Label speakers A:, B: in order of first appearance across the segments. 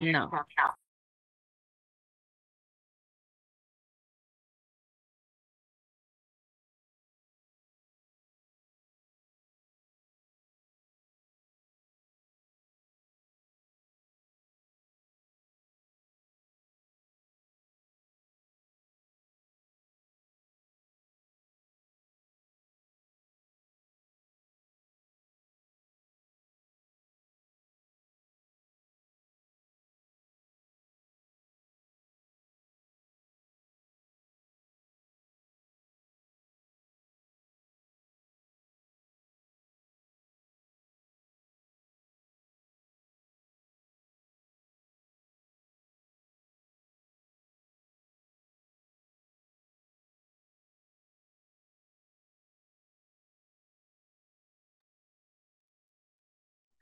A: now.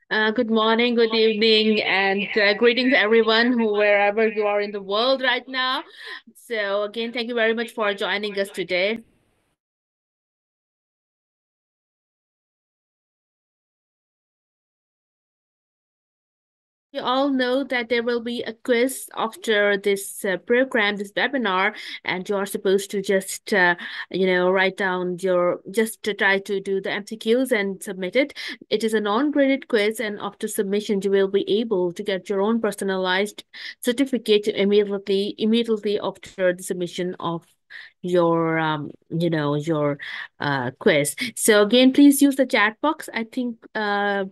A: Uh, good morning, good evening, and uh, greetings everyone wherever you are in the world right now. So again, thank you very much for joining us today. You all know that there will be a quiz after this uh, program, this webinar, and you are supposed to just, uh, you know, write down your, just to try to do the MCQs and submit it. It is a non-graded quiz, and after submission, you will be able to get your own personalized certificate immediately, immediately after the submission of your um you know your uh quiz so again please use the chat box i think uh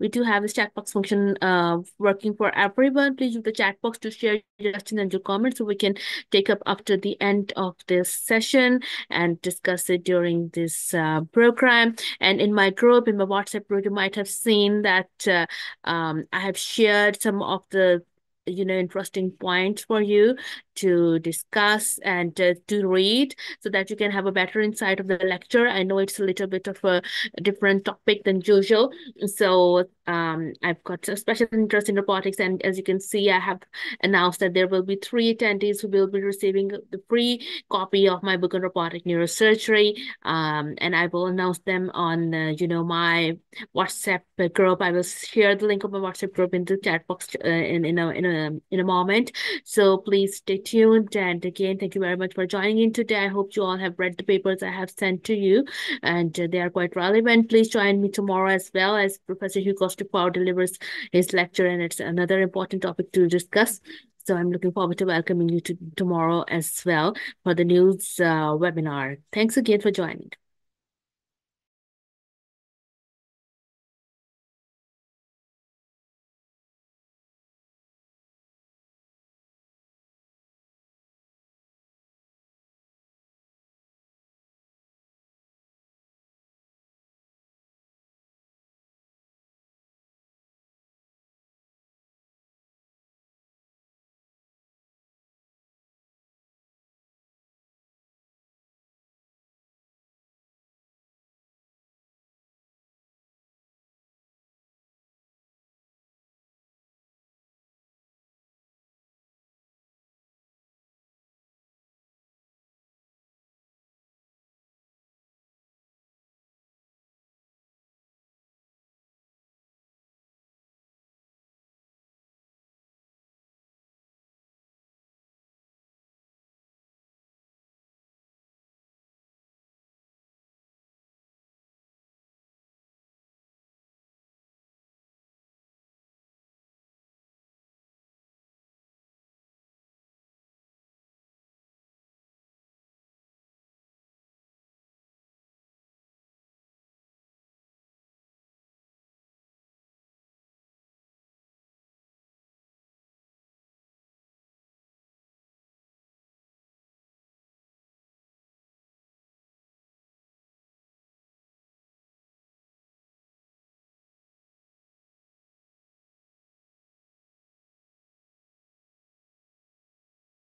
A: we do have this chat box function uh, working for everyone. Please use the chat box to share your questions and your comments so we can take up after the end of this session and discuss it during this uh, program. And in my group, in my WhatsApp group, you might have seen that uh, um, I have shared some of the you know interesting points for you to discuss and uh, to read so that you can have a better insight of the lecture i know it's a little bit of a, different topic than usual so um, i've got a special interest in robotics and as you can see i have announced that there will be three attendees who will be receiving the free copy of my book on robotic neurosurgery um, and i will announce them on uh, you know my whatsapp group i will share the link of my whatsapp group in the chat box uh, in, in a in a in a moment. So please stay tuned. And again, thank you very much for joining in today. I hope you all have read the papers I have sent to you, and uh, they are quite relevant. Please join me tomorrow as well as Professor Hugo Stupau delivers his lecture, and it's another important topic to discuss. So I'm looking forward to welcoming you to tomorrow as well for the news uh, webinar. Thanks again for joining.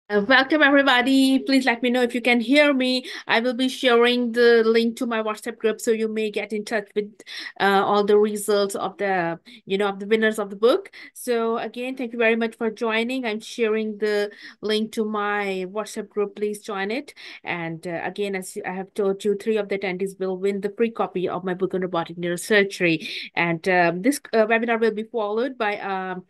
A: Welcome everybody. Please let me know if you can hear me. I will be sharing the link to my WhatsApp group so you may get in touch with uh, all the results of the, you know, of the winners of the book. So again, thank you very much for joining. I'm sharing the link to my WhatsApp group. Please join it. And uh, again, as I have told you, three of the attendees will win the free copy of my book on robotic neurosurgery. And um, this uh, webinar will be followed by um,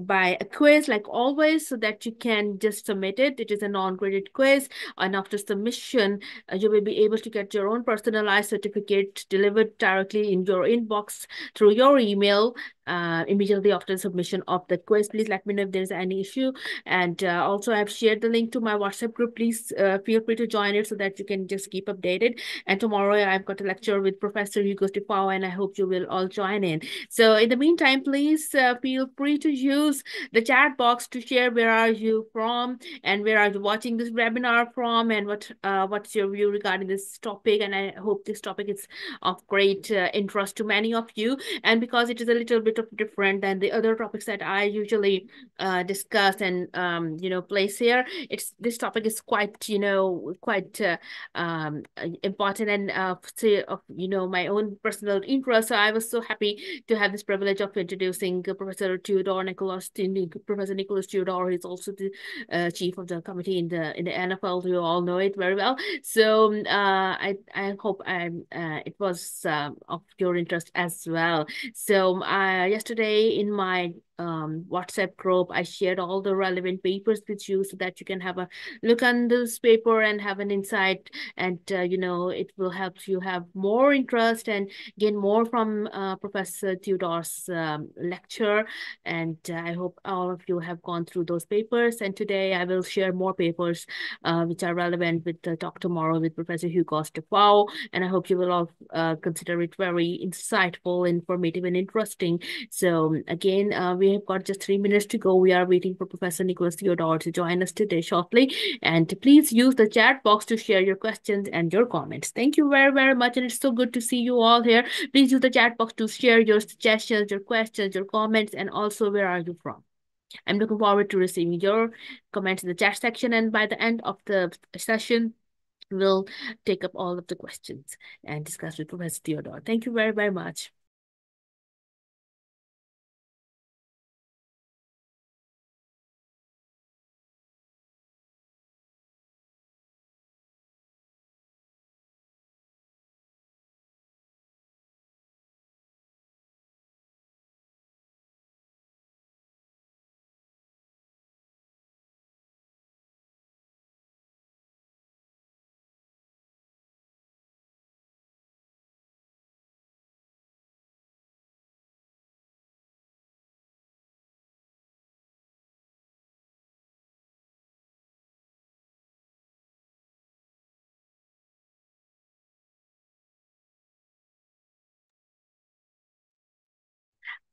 A: by a quiz like always so that you can just submit it. It is a non-graded quiz and after submission uh, you will be able to get your own personalized certificate delivered directly in your inbox through your email uh, immediately after submission of the quiz. Please let me know if there's any issue. And uh, also I've shared the link to my WhatsApp group. Please uh, feel free to join it so that you can just keep updated. And tomorrow I've got a lecture with Professor Hugo Stefau and I hope you will all join in. So in the meantime, please uh, feel free to use the chat box to share where are you from and where are you watching this webinar from and what uh, what's your view regarding this topic. And I hope this topic is of great uh, interest to many of you. And because it is a little bit of different than the other topics that I usually uh, discuss and um, you know place here. It's this topic is quite you know quite uh, um, important and uh, say of you know my own personal interest. So I was so happy to have this privilege of introducing Professor Theodore Nicholas, Professor Nicholas Theodore. He's also the uh, chief of the committee in the in the NFL. You all know it very well. So uh, I I hope I'm uh, it was um, of your interest as well. So I Uh, yesterday in my um, WhatsApp group, I shared all the relevant papers with you so that you can have a look on this paper and have an insight. And, uh, you know, it will help you have more interest and gain more from uh, Professor Theodore's um, lecture. And uh, I hope all of you have gone through those papers. And today I will share more papers uh, which are relevant with the talk tomorrow with Professor Hugo Stefau. And I hope you will all uh, consider it very insightful, informative, and interesting. So again, uh, we have got just three minutes to go. We are waiting for Professor Nicholas Theodore to join us today shortly. And please use the chat box to share your questions and your comments. Thank you very, very much. And it's so good to see you all here. Please use the chat box to share your suggestions, your questions, your comments, and also where are you from. I'm looking forward to receiving your comments in the chat section. And by the end of the session, we'll take up all of the questions and discuss with Professor Theodore. Thank you very, very much.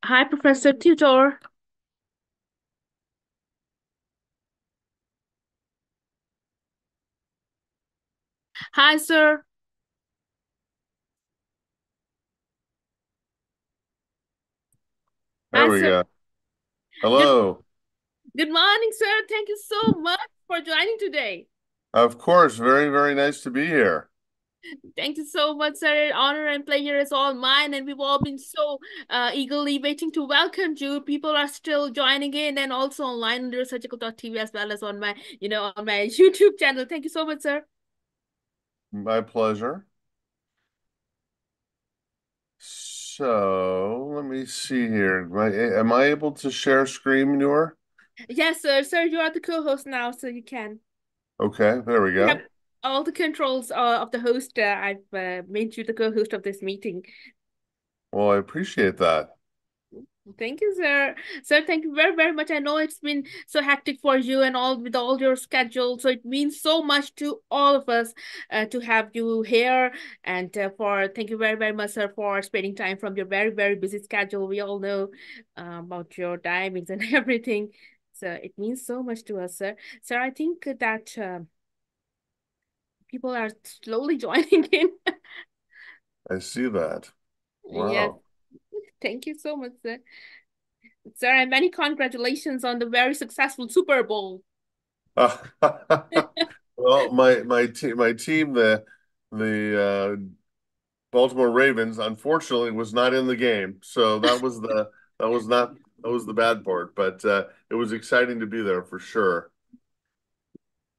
A: Hi, Professor Tutor. Hi, sir.
B: There Hi, we sir. go. Hello.
A: Good, good morning, sir. Thank you so much for joining today.
B: Of course. Very, very nice to be here.
A: Thank you so much, sir. Honor and pleasure is all mine, and we've all been so uh, eagerly waiting to welcome you. People are still joining in, and also online on neurosurgical.tv as well as on my, you know, on my YouTube channel. Thank you so much, sir.
B: My pleasure. So let me see here. Am I, am I able to share screen, Noor?
A: Yes, sir. Sir, you are the co-host now, so you can.
B: Okay, there we go
A: all the controls uh, of the host. Uh, I've uh, made you the co-host of this meeting.
B: Well, I appreciate that.
A: Thank you, sir. Sir, thank you very, very much. I know it's been so hectic for you and all with all your schedule. So it means so much to all of us uh, to have you here. And uh, for thank you very, very much, sir, for spending time from your very, very busy schedule. We all know uh, about your timings and everything. So it means so much to us, sir. Sir, I think that uh, people are slowly joining in.
B: I see that. Wow.
A: Yes. Thank you so much, sir. Sir, and many congratulations on the very successful Super Bowl.
B: well, my my team my team the the uh, Baltimore Ravens unfortunately was not in the game, so that was the that was not that was the bad part. But uh, it was exciting to be there for sure.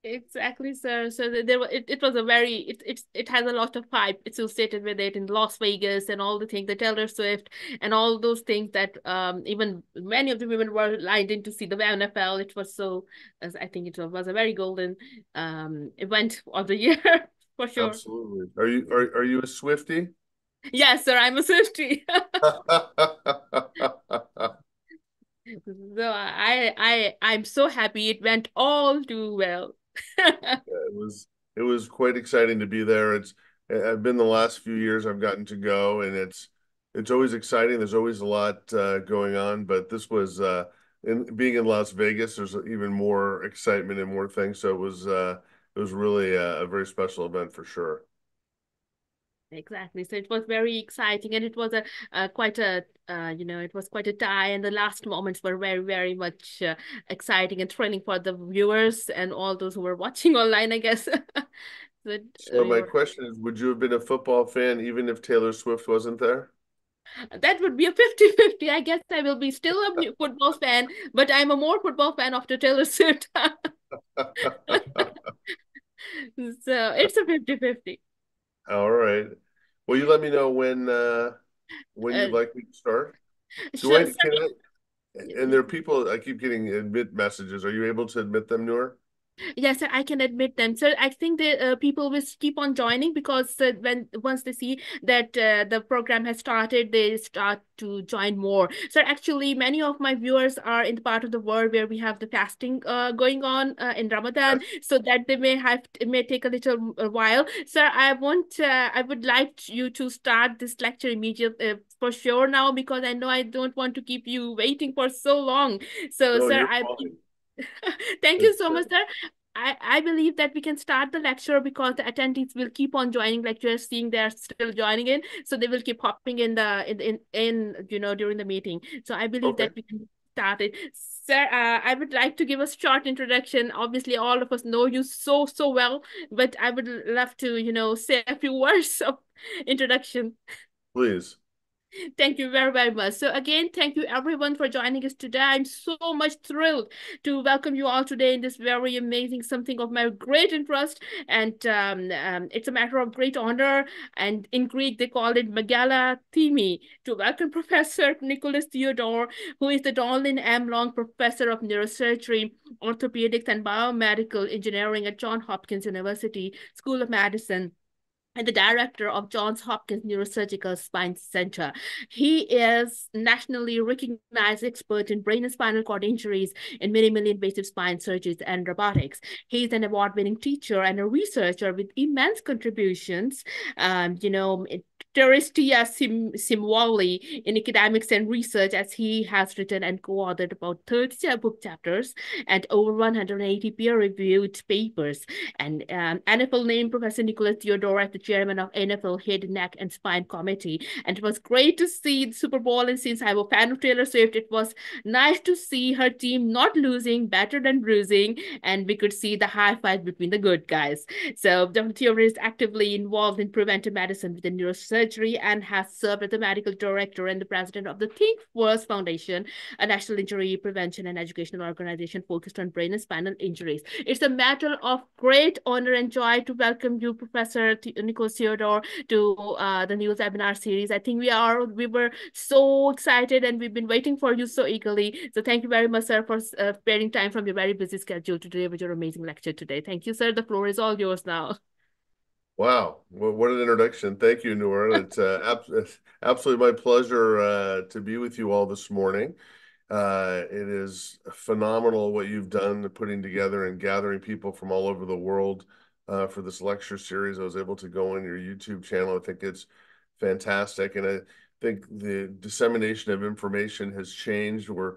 A: Exactly, sir. So there, it, it was a very it, it it has a lot of hype associated with it in Las Vegas and all the things, the Taylor Swift and all those things that um even many of the women were lined in to see the NFL. It was so, as I think it was a very golden um event of the year for sure.
B: Absolutely. Are you are are you a Swiftie?
A: Yes, sir. I'm a Swiftie. So I I I'm so happy it went all too well.
B: it was it was quite exciting to be there. It's I've been the last few years I've gotten to go, and it's it's always exciting. There's always a lot uh, going on, but this was uh, in being in Las Vegas. There's even more excitement and more things. So it was uh, it was really a, a very special event for sure.
A: Exactly. So it was very exciting, and it was a uh, quite a uh, you know it was quite a tie, and the last moments were very very much uh, exciting and thrilling for the viewers and all those who were watching online. I guess.
B: so, so my were... question is, would you have been a football fan even if Taylor Swift wasn't there?
A: That would be a 50-50. I guess I will be still a football fan, but I'm a more football fan after Taylor Swift. so it's a 50-50.
B: All right. Will you let me know when uh when you'd uh, like me to start? Do I, can I, and there are people I keep getting admit messages. Are you able to admit them, Noor?
A: Yes, I can admit them. So I think the uh, people will keep on joining because uh, when once they see that uh, the program has started, they start to join more. So actually, many of my viewers are in the part of the world where we have the fasting uh, going on uh, in Ramadan, yes. so that they may have it may take a little while. Sir, I want uh, I would like you to start this lecture immediately uh, for sure now because I know I don't want to keep you waiting for so long. So, no, sir, I. Fine Thank you so much, sir. I, I believe that we can start the lecture because the attendees will keep on joining lectures, seeing they're still joining in. So they will keep hopping in the in in, in you know during the meeting. So I believe okay. that we can start it. Sir, uh, I would like to give a short introduction. Obviously, all of us know you so so well, but I would love to, you know, say a few words of introduction.
B: Please.
A: Thank you very, very much. So again, thank you everyone for joining us today. I'm so much thrilled to welcome you all today in this very amazing something of my great interest. And um, um, it's a matter of great honor. And in Greek, they call it Megala Themi to welcome Professor Nicholas Theodore, who is the Donlin M. Long Professor of Neurosurgery, Orthopedics, and Biomedical Engineering at Johns Hopkins University School of Medicine and the director of Johns Hopkins Neurosurgical Spine Center. He is nationally recognized expert in brain and spinal cord injuries in minimally invasive spine surgeries and robotics. He's an award-winning teacher and a researcher with immense contributions, um, you know, Terestia Sim Simwali in academics and research as he has written and co-authored about 30 book chapters and over 180 peer-reviewed papers. And um, NFL named Professor Nicholas Theodore as the chairman of NFL Head, Neck, and Spine Committee. And it was great to see the Super Bowl. And since I'm a fan of Taylor Swift, it was nice to see her team not losing, better than bruising. And we could see the high five between the good guys. So Dr. Theodore is actively involved in preventive medicine with the neurosurgery surgery and has served as the medical director and the president of the Think First Foundation, a national injury prevention and educational organization focused on brain and spinal injuries. It's a matter of great honor and joy to welcome you, Professor Nicholas Theodore, to uh, the news webinar series. I think we are we were so excited and we've been waiting for you so eagerly. So thank you very much, sir, for uh, sparing time from your very busy schedule to deliver your amazing lecture today. Thank you, sir. The floor is all yours now.
B: Wow, what an introduction. Thank you, Noor. It's uh, ab absolutely my pleasure uh, to be with you all this morning. Uh, it is phenomenal what you've done putting together and gathering people from all over the world uh, for this lecture series. I was able to go on your YouTube channel. I think it's fantastic. And I think the dissemination of information has changed. We're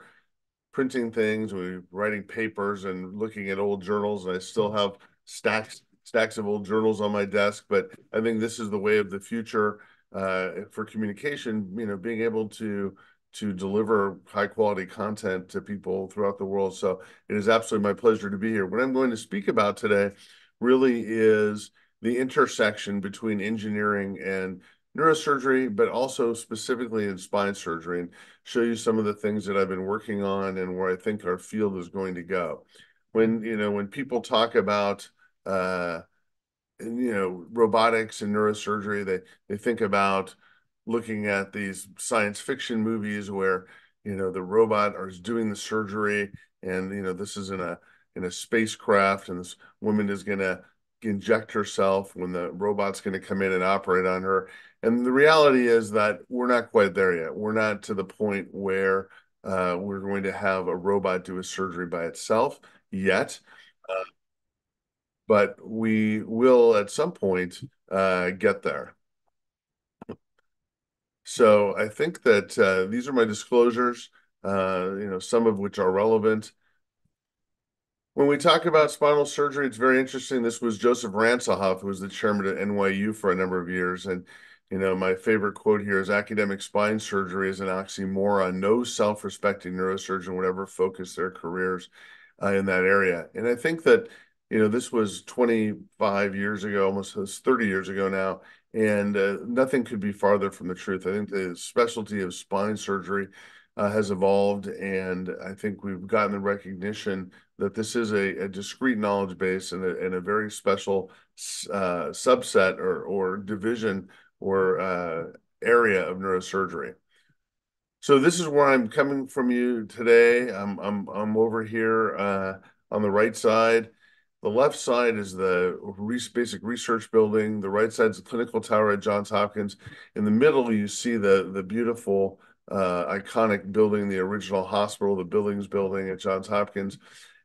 B: printing things, we're writing papers and looking at old journals, and I still have stacks stacks of old journals on my desk, but I think this is the way of the future uh, for communication. You know, being able to to deliver high quality content to people throughout the world. So it is absolutely my pleasure to be here. What I'm going to speak about today really is the intersection between engineering and neurosurgery, but also specifically in spine surgery, and show you some of the things that I've been working on and where I think our field is going to go. when you know when people talk about uh, you know robotics and neurosurgery, they they think about looking at these science fiction movies where you know the robot is doing the surgery, and you know this is in a in a spacecraft, and this woman is going to inject herself when the robot's going to come in and operate on her. And the reality is that we're not quite there yet. We're not to the point where uh, we're going to have a robot do a surgery by itself yet. But we will at some point uh, get there. So I think that uh, these are my disclosures, uh, you know, some of which are relevant. When we talk about spinal surgery, it's very interesting. This was Joseph Ransohoff, who was the chairman at NYU for a number of years. And, you know, my favorite quote here is academic spine surgery is an oxymoron. No self-respecting neurosurgeon would ever focus their careers uh, in that area. And I think that, you know, this was 25 years ago, almost 30 years ago now, and uh, nothing could be farther from the truth. I think the specialty of spine surgery uh, has evolved, and I think we've gotten the recognition that this is a, a discrete knowledge base and a, and a very special uh, subset or, or division or uh, area of neurosurgery. So this is where I'm coming from you today. I'm I'm I'm over here uh, on the right side. The left side is the basic research building. The right side is the clinical tower at Johns Hopkins. In the middle, you see the the beautiful uh, iconic building, the original hospital, the Billings building at Johns Hopkins.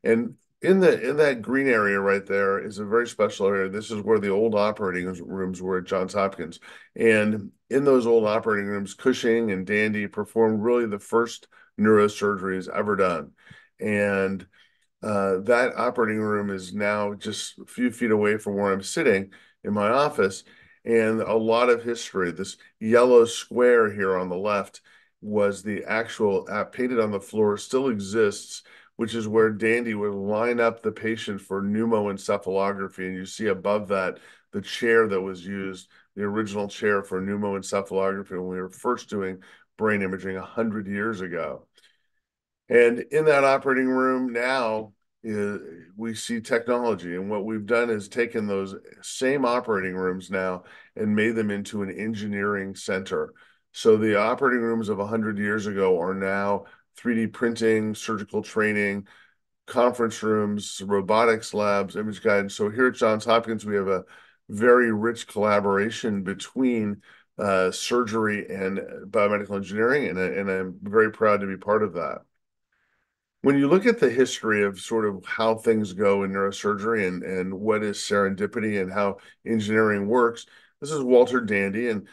B: And in the in that green area right there is a very special area. This is where the old operating rooms were at Johns Hopkins. And in those old operating rooms, Cushing and Dandy performed really the first neurosurgeries ever done. And uh, that operating room is now just a few feet away from where I'm sitting in my office. And a lot of history. This yellow square here on the left was the actual app painted on the floor, still exists which is where Dandy would line up the patient for pneumoencephalography. And you see above that the chair that was used, the original chair for pneumoencephalography when we were first doing brain imaging 100 years ago. And in that operating room now, is, we see technology. And what we've done is taken those same operating rooms now and made them into an engineering center. So the operating rooms of 100 years ago are now 3D printing, surgical training, conference rooms, robotics labs, image guidance. So here at Johns Hopkins, we have a very rich collaboration between uh, surgery and biomedical engineering, and, and I'm very proud to be part of that. When you look at the history of sort of how things go in neurosurgery and, and what is serendipity and how engineering works, this is Walter Dandy. And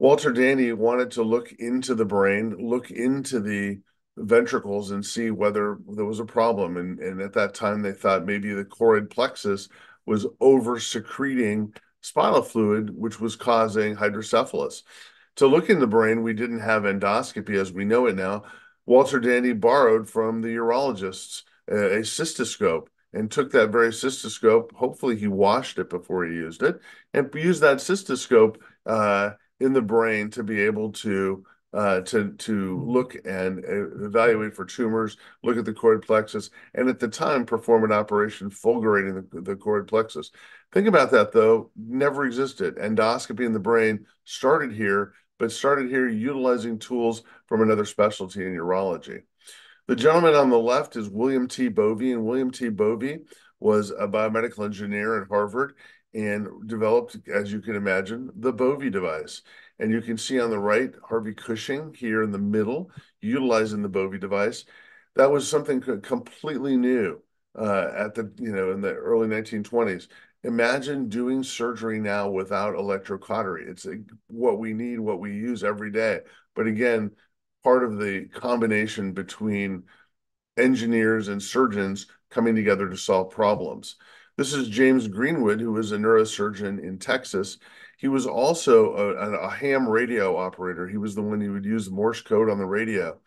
B: Walter Dandy wanted to look into the brain, look into the ventricles and see whether there was a problem. And, and at that time, they thought maybe the choroid plexus was over secreting spinal fluid, which was causing hydrocephalus. To look in the brain, we didn't have endoscopy as we know it now. Walter Dandy borrowed from the urologists a, a cystoscope and took that very cystoscope. Hopefully, he washed it before he used it and used that cystoscope uh, in the brain to be able to uh, to to look and uh, evaluate for tumors, look at the choroid plexus, and at the time perform an operation fulgurating the, the choroid plexus. Think about that though, never existed. Endoscopy in the brain started here, but started here utilizing tools from another specialty in urology. The gentleman on the left is William T. Bovie, and William T. Bovie was a biomedical engineer at Harvard and developed, as you can imagine, the Bovie device. And you can see on the right, Harvey Cushing here in the middle, utilizing the Bovie device. That was something completely new uh, at the, you know, in the early 1920s. Imagine doing surgery now without electrocautery. It's what we need, what we use every day. But again, part of the combination between engineers and surgeons coming together to solve problems. This is James Greenwood, who is a neurosurgeon in Texas. He was also a, a, ham radio operator. He was the one who would use Morse code on the radio.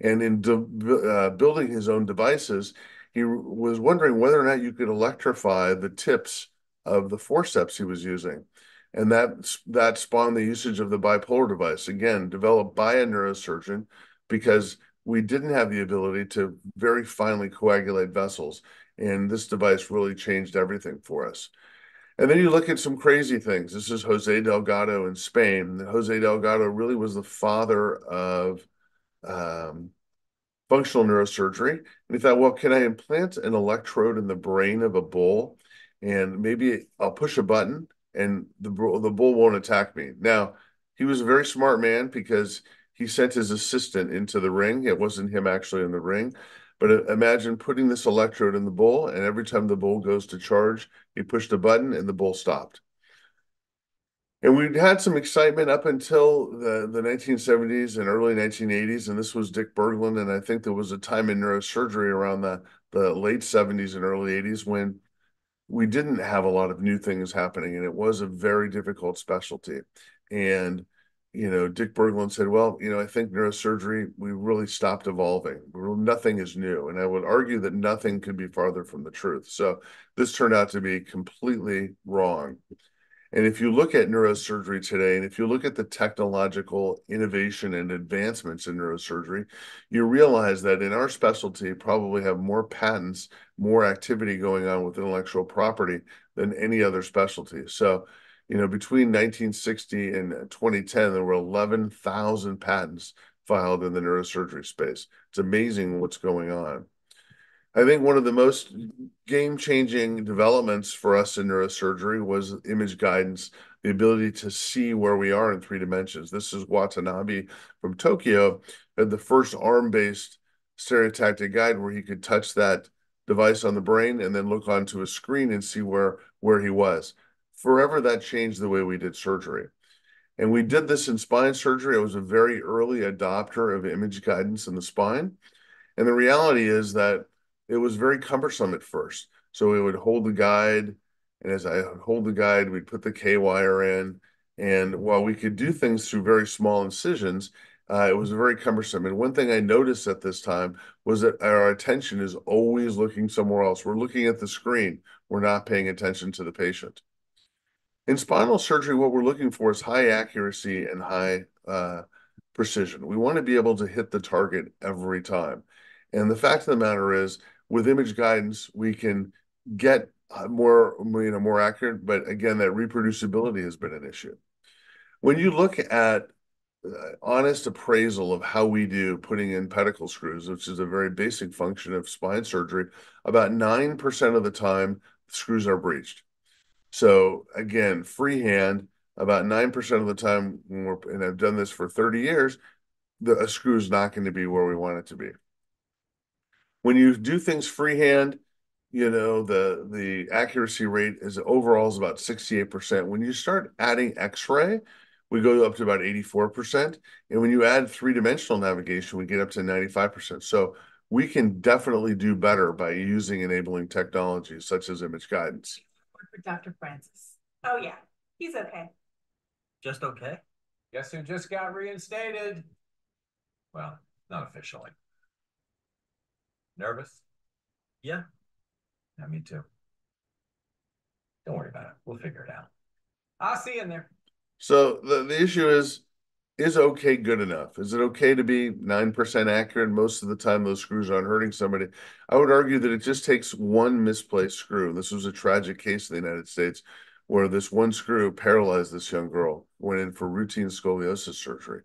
B: And in uh, building his own devices, he was wondering whether or not you could electrify the tips of the forceps he was using. And that, that spawned the usage of the bipolar device, again, developed by a neurosurgeon because we didn't have the ability to very finely coagulate vessels. And this device really changed everything for us. And then you look at some crazy things. This is Jose Delgado in Spain. Jose Delgado really was the father of um, functional neurosurgery. And he thought, well, can I implant an electrode in the brain of a bull? And maybe I'll push a button and the, the bull won't attack me. Now, he was a very smart man because he sent his assistant into the ring. It wasn't him actually in the ring. But uh, imagine putting this electrode in the bull, and every time the bull goes to charge, he pushed a button and the bull stopped. And we'd had some excitement up until the, the 1970s and early 1980s, and this was Dick Berglund. And I think there was a time in neurosurgery around the, the late 70s and early 80s when we didn't have a lot of new things happening, and it was a very difficult specialty. And you know, Dick Berglund said, well, you know, I think neurosurgery, we really stopped evolving. Nothing is new. And I would argue that nothing could be farther from the truth. So this turned out to be completely wrong. And if you look at neurosurgery today, and if you look at the technological innovation and advancements in neurosurgery, you realize that in our specialty, probably have more patents, more activity going on with intellectual property than any other specialty. So you know, between 1960 and 2010, there were 11,000 patents filed in the neurosurgery space. It's amazing what's going on. I think one of the most game-changing developments for us in neurosurgery was image guidance, the ability to see where we are in three dimensions. This is Watanabe from Tokyo, had the first arm-based stereotactic guide where he could touch that device on the brain and then look onto a screen and see where where he was forever that changed the way we did surgery. And we did this in spine surgery. I was a very early adopter of image guidance in the spine. And the reality is that it was very cumbersome at first. So we would hold the guide, and as I hold the guide, we'd put the K wire in. And while we could do things through very small incisions, uh, it was very cumbersome. And one thing I noticed at this time was that our attention is always looking somewhere else. We're looking at the screen. We're not paying attention to the patient. In spinal surgery, what we're looking for is high accuracy and high uh, precision. We want to be able to hit the target every time. And the fact of the matter is, with image guidance, we can get uh, more, you know, more accurate. But again, that reproducibility has been an issue. When you look at uh, honest appraisal of how we do putting in pedicle screws, which is a very basic function of spine surgery, about 9% of the time, screws are breached. So again, freehand, about 9% of the time, and I've done this for 30 years, the a screw is not going to be where we want it to be. When you do things freehand, you know, the the accuracy rate is overall is about 68%. When you start adding X-ray, we go up to about 84%. And when you add three-dimensional navigation, we get up to 95%. So we can definitely do better by using enabling technologies such as image guidance
C: for Dr. Francis. Oh, yeah, he's okay.
D: Just okay?
E: Guess who just got reinstated? Well, not officially. Nervous?
D: Yeah.
E: Yeah, me too. Don't worry about it. We'll figure it out. I'll see you in there.
B: So the, the issue is is okay good enough? Is it okay to be 9% accurate most of the time those screws aren't hurting somebody? I would argue that it just takes one misplaced screw. This was a tragic case in the United States where this one screw paralyzed this young girl, went in for routine scoliosis surgery.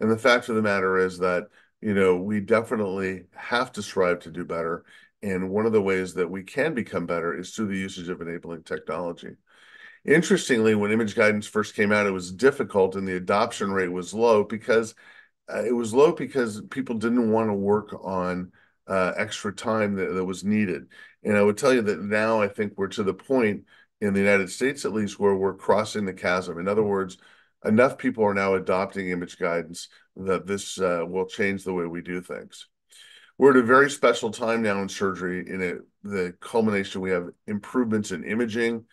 B: And the fact of the matter is that, you know, we definitely have to strive to do better. And one of the ways that we can become better is through the usage of enabling technology. Interestingly, when image guidance first came out, it was difficult and the adoption rate was low because uh, it was low because people didn't want to work on uh, extra time that, that was needed. And I would tell you that now I think we're to the point in the United States, at least, where we're crossing the chasm. In other words, enough people are now adopting image guidance that this uh, will change the way we do things. We're at a very special time now in surgery. In it, the culmination, we have improvements in imaging,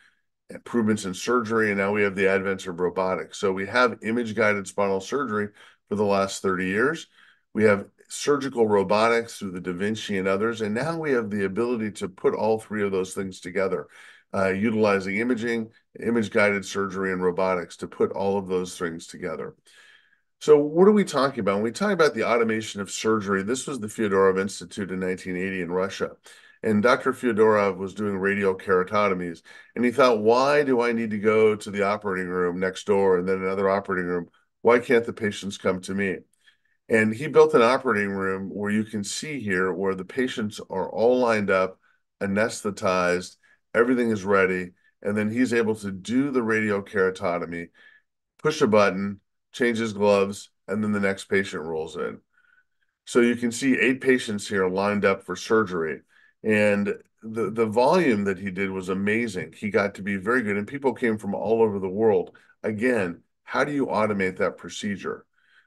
B: improvements in surgery, and now we have the advent of robotics. So we have image guided spinal surgery for the last 30 years. We have surgical robotics through the Da Vinci and others, and now we have the ability to put all three of those things together, uh, utilizing imaging, image guided surgery, and robotics to put all of those things together. So what are we talking about? When we talk about the automation of surgery, this was the Fyodorov Institute in 1980 in Russia. And Dr. Fyodorov was doing radial keratotomies. And he thought, why do I need to go to the operating room next door and then another operating room? Why can't the patients come to me? And he built an operating room where you can see here where the patients are all lined up, anesthetized, everything is ready. And then he's able to do the radial keratotomy, push a button, change his gloves, and then the next patient rolls in. So you can see eight patients here lined up for surgery. And the, the volume that he did was amazing. He got to be very good, and people came from all over the world. Again, how do you automate that procedure?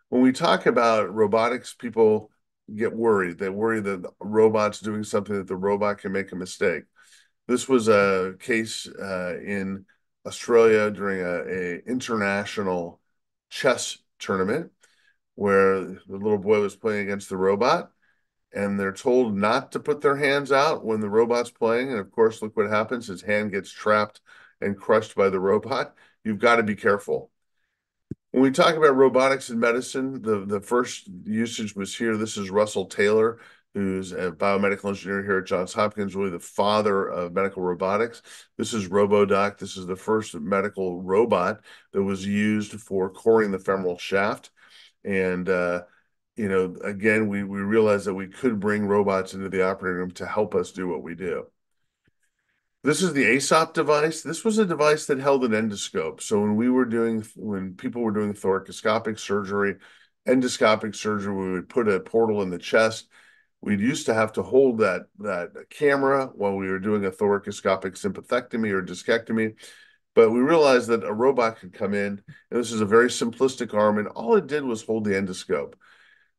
B: When we talk about robotics, people get worried. They worry that the robot's doing something that the robot can make a mistake. This was a case uh, in Australia during a, a international chess tournament where the little boy was playing against the robot and they're told not to put their hands out when the robot's playing. And of course look what happens. His hand gets trapped and crushed by the robot. You've got to be careful. When we talk about robotics in medicine the the first usage was here. This is russell taylor who's a biomedical engineer here at Johns Hopkins, really the father of medical robotics. This is RoboDoc. This is the first medical robot that was used for coring the femoral shaft. And, uh, you know, again, we, we realized that we could bring robots into the operating room to help us do what we do. This is the AESOP device. This was a device that held an endoscope. So when we were doing, when people were doing thoracoscopic surgery, endoscopic surgery, we would put a portal in the chest We'd used to have to hold that that camera while we were doing a thoracoscopic sympathectomy or discectomy, but we realized that a robot could come in, and this is a very simplistic arm, and all it did was hold the endoscope.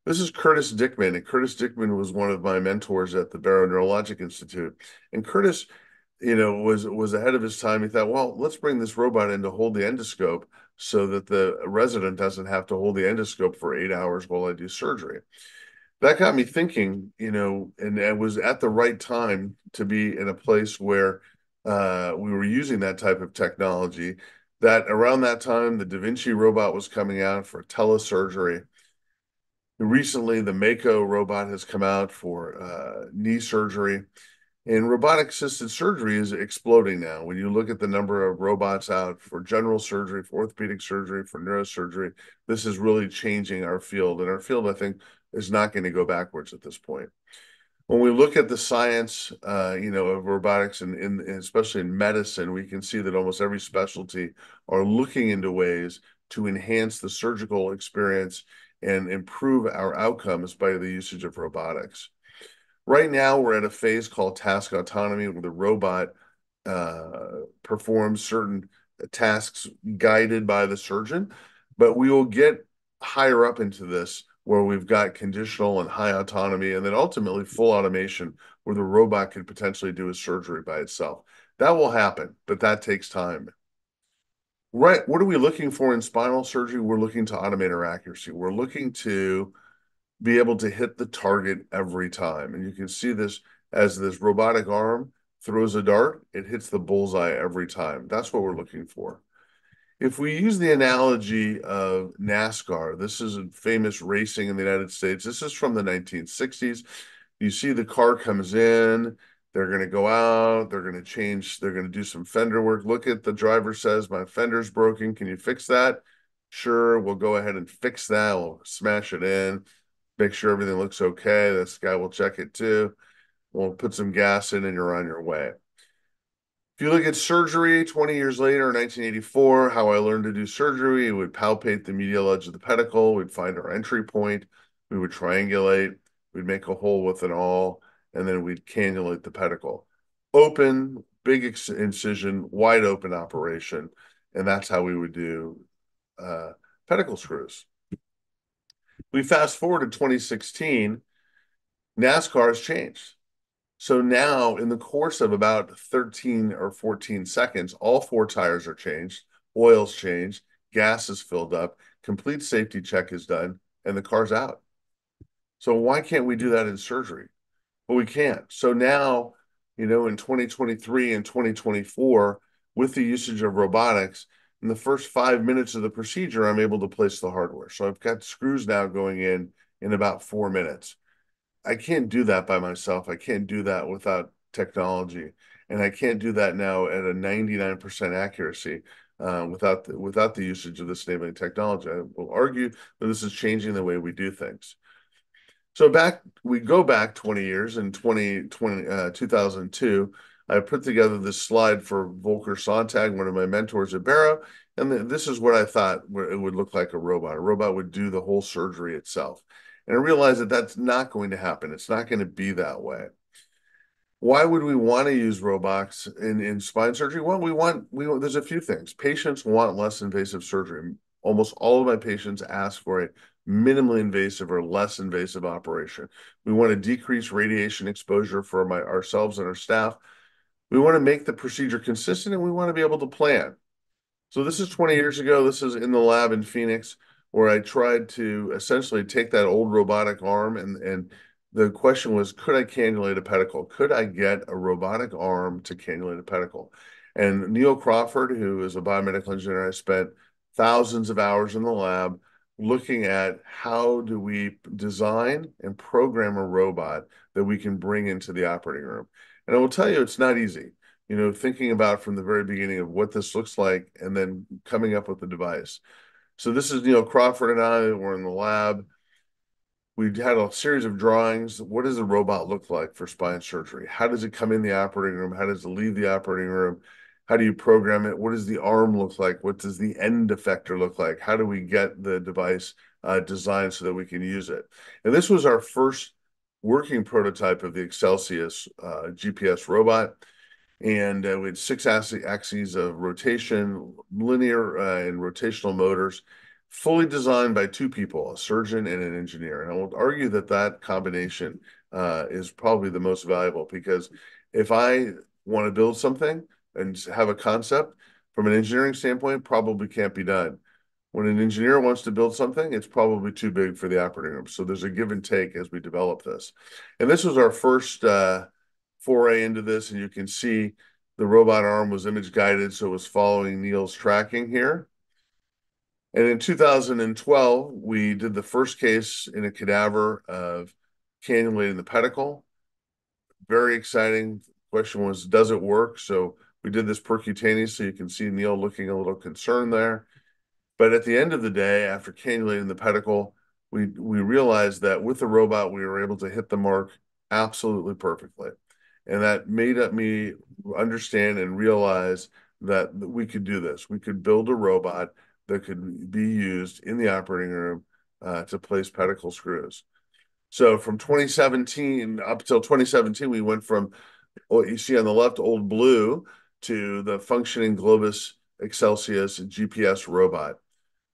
B: This is Curtis Dickman, and Curtis Dickman was one of my mentors at the Barrow Neurologic Institute. And Curtis, you know, was was ahead of his time. He thought, well, let's bring this robot in to hold the endoscope so that the resident doesn't have to hold the endoscope for eight hours while I do surgery that got me thinking, you know, and it was at the right time to be in a place where uh, we were using that type of technology. That around that time, the Da Vinci robot was coming out for telesurgery. Recently, the Mako robot has come out for uh, knee surgery. And robotic assisted surgery is exploding now. When you look at the number of robots out for general surgery, for orthopedic surgery, for neurosurgery, this is really changing our field. And our field, I think, is not going to go backwards at this point. When we look at the science, uh, you know, of robotics and, in, especially in medicine, we can see that almost every specialty are looking into ways to enhance the surgical experience and improve our outcomes by the usage of robotics. Right now, we're at a phase called task autonomy, where the robot uh, performs certain tasks guided by the surgeon, but we will get higher up into this where we've got conditional and high autonomy, and then ultimately full automation, where the robot could potentially do a surgery by itself. That will happen, but that takes time. Right. What are we looking for in spinal surgery? We're looking to automate our accuracy. We're looking to be able to hit the target every time. And you can see this as this robotic arm throws a dart, it hits the bullseye every time. That's what we're looking for. If we use the analogy of NASCAR, this is a famous racing in the United States. This is from the 1960s. You see the car comes in, they're going to go out, they're going to change, they're going to do some fender work. Look at the driver says, My fender's broken. Can you fix that? Sure, we'll go ahead and fix that. We'll smash it in, make sure everything looks okay. This guy will check it too. We'll put some gas in and you're on your way. If you look at surgery 20 years later, 1984, how I learned to do surgery, we would palpate the medial edge of the pedicle, we'd find our entry point, we would triangulate, we'd make a hole with an awl, and then we'd cannulate the pedicle. Open, big incision, wide open operation. And that's how we would do uh, pedicle screws. We fast forward to 2016, NASCAR has changed. So now, in the course of about 13 or 14 seconds, all four tires are changed, oil's changed, gas is filled up, complete safety check is done, and the car's out. So why can't we do that in surgery? Well, we can't. So now, you know, in 2023 and 2024, with the usage of robotics, in the first five minutes of the procedure, I'm able to place the hardware. So I've got screws now going in in about four minutes. I can't do that by myself. I can't do that without technology, and I can't do that now at a 99% accuracy uh, without the, without the usage of this enabling technology. I will argue that this is changing the way we do things. So back, we go back 20 years in 20, 20 uh, 2002, I put together this slide for Volker Sonntag, one of my mentors at Barrow, and this is what I thought it would look like a robot. A robot would do the whole surgery itself. And I realized that that's not going to happen. It's not going to be that way. Why would we want to use robots in, in spine surgery? Well, we want we there's a few things. Patients want less invasive surgery. Almost all of my patients ask for a minimally invasive or less invasive operation. We want to decrease radiation exposure for my ourselves and our staff. We want to make the procedure consistent and we want to be able to plan. So this is 20 years ago. This is in the lab in Phoenix where I tried to essentially take that old robotic arm and and the question was, could I cannulate a pedicle? Could I get a robotic arm to cannulate a pedicle? And Neil Crawford, who is a biomedical engineer, I spent thousands of hours in the lab looking at how do we design and program a robot that we can bring into the operating room. And I will tell you, it's not easy. You know, thinking about from the very beginning of what this looks like and then coming up with the device. So this is Neil Crawford and I. We're in the lab. We had a series of drawings. What does a robot look like for spine surgery? How does it come in the operating room? How does it leave the operating room? How do you program it? What does the arm look like? What does the end effector look like? How do we get the device uh, designed so that we can use it? And this was our first working prototype of the Excelsius uh, GPS robot and uh, we had six axes of rotation, linear uh, and rotational motors, fully designed by two people, a surgeon and an engineer. And I will argue that that combination uh, is probably the most valuable because if I want to build something and have a concept from an engineering standpoint, probably can't be done. When an engineer wants to build something, it's probably too big for the operating room. So there's a give and take as we develop this. And this was our first uh, foray into this, and you can see the robot arm was image guided, so it was following Neil's tracking here. And in 2012, we did the first case in a cadaver of cannulating the pedicle. Very exciting. question was, does it work? So we did this percutaneous, so you can see Neil looking a little concerned there. But at the end of the day, after cannulating the pedicle, we we realized that with the robot, we were able to hit the mark absolutely perfectly and that made up me understand and realize that we could do this. We could build a robot that could be used in the operating room uh, to place pedicle screws. So from 2017 up till 2017, we went from what you see on the left, old blue, to the functioning Globus Excelsius GPS robot,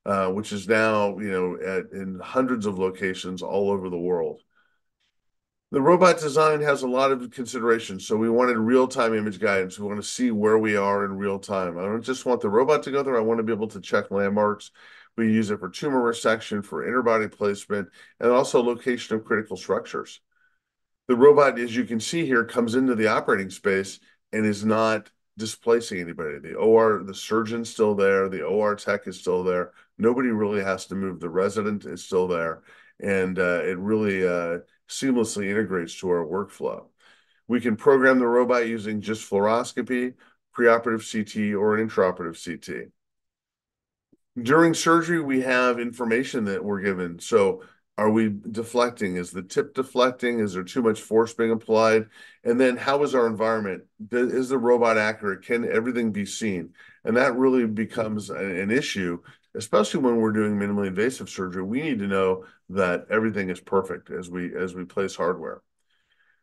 B: uh, which is now you know at, in hundreds of locations all over the world. The robot design has a lot of considerations. So we wanted real-time image guidance. We want to see where we are in real time. I don't just want the robot to go there. I want to be able to check landmarks. We use it for tumor resection, for interbody placement, and also location of critical structures. The robot, as you can see here, comes into the operating space and is not displacing anybody. The OR, the surgeon's still there. The OR tech is still there. Nobody really has to move. The resident is still there. And uh, it really uh, seamlessly integrates to our workflow. We can program the robot using just fluoroscopy, preoperative CT, or an intraoperative CT. During surgery, we have information that we're given. So are we deflecting? Is the tip deflecting? Is there too much force being applied? And then how is our environment? Is the robot accurate? Can everything be seen? And that really becomes an issue especially when we're doing minimally invasive surgery, we need to know that everything is perfect as we as we place hardware.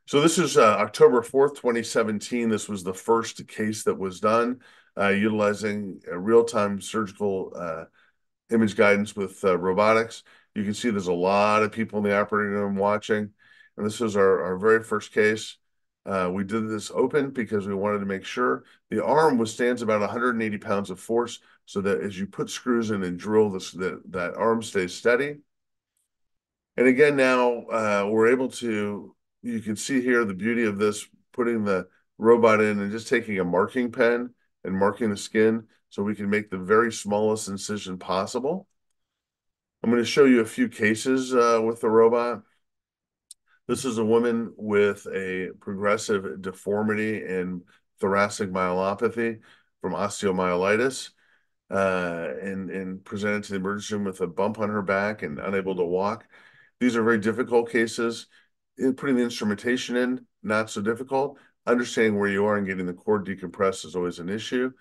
B: So this is uh, October 4th, 2017. This was the first case that was done uh, utilizing real-time surgical uh, image guidance with uh, robotics. You can see there's a lot of people in the operating room watching. And this was our, our very first case. Uh, we did this open because we wanted to make sure the arm withstands about 180 pounds of force so that as you put screws in and drill this, that, that arm stays steady. And again, now uh, we're able to, you can see here the beauty of this, putting the robot in and just taking a marking pen and marking the skin so we can make the very smallest incision possible. I'm going to show you a few cases uh, with the robot. This is a woman with a progressive deformity and thoracic myelopathy from osteomyelitis uh, and, and presented to the emergency room with a bump on her back and unable to walk. These are very difficult cases. In putting the instrumentation in, not so difficult. Understanding where you are and getting the cord decompressed is always an issue.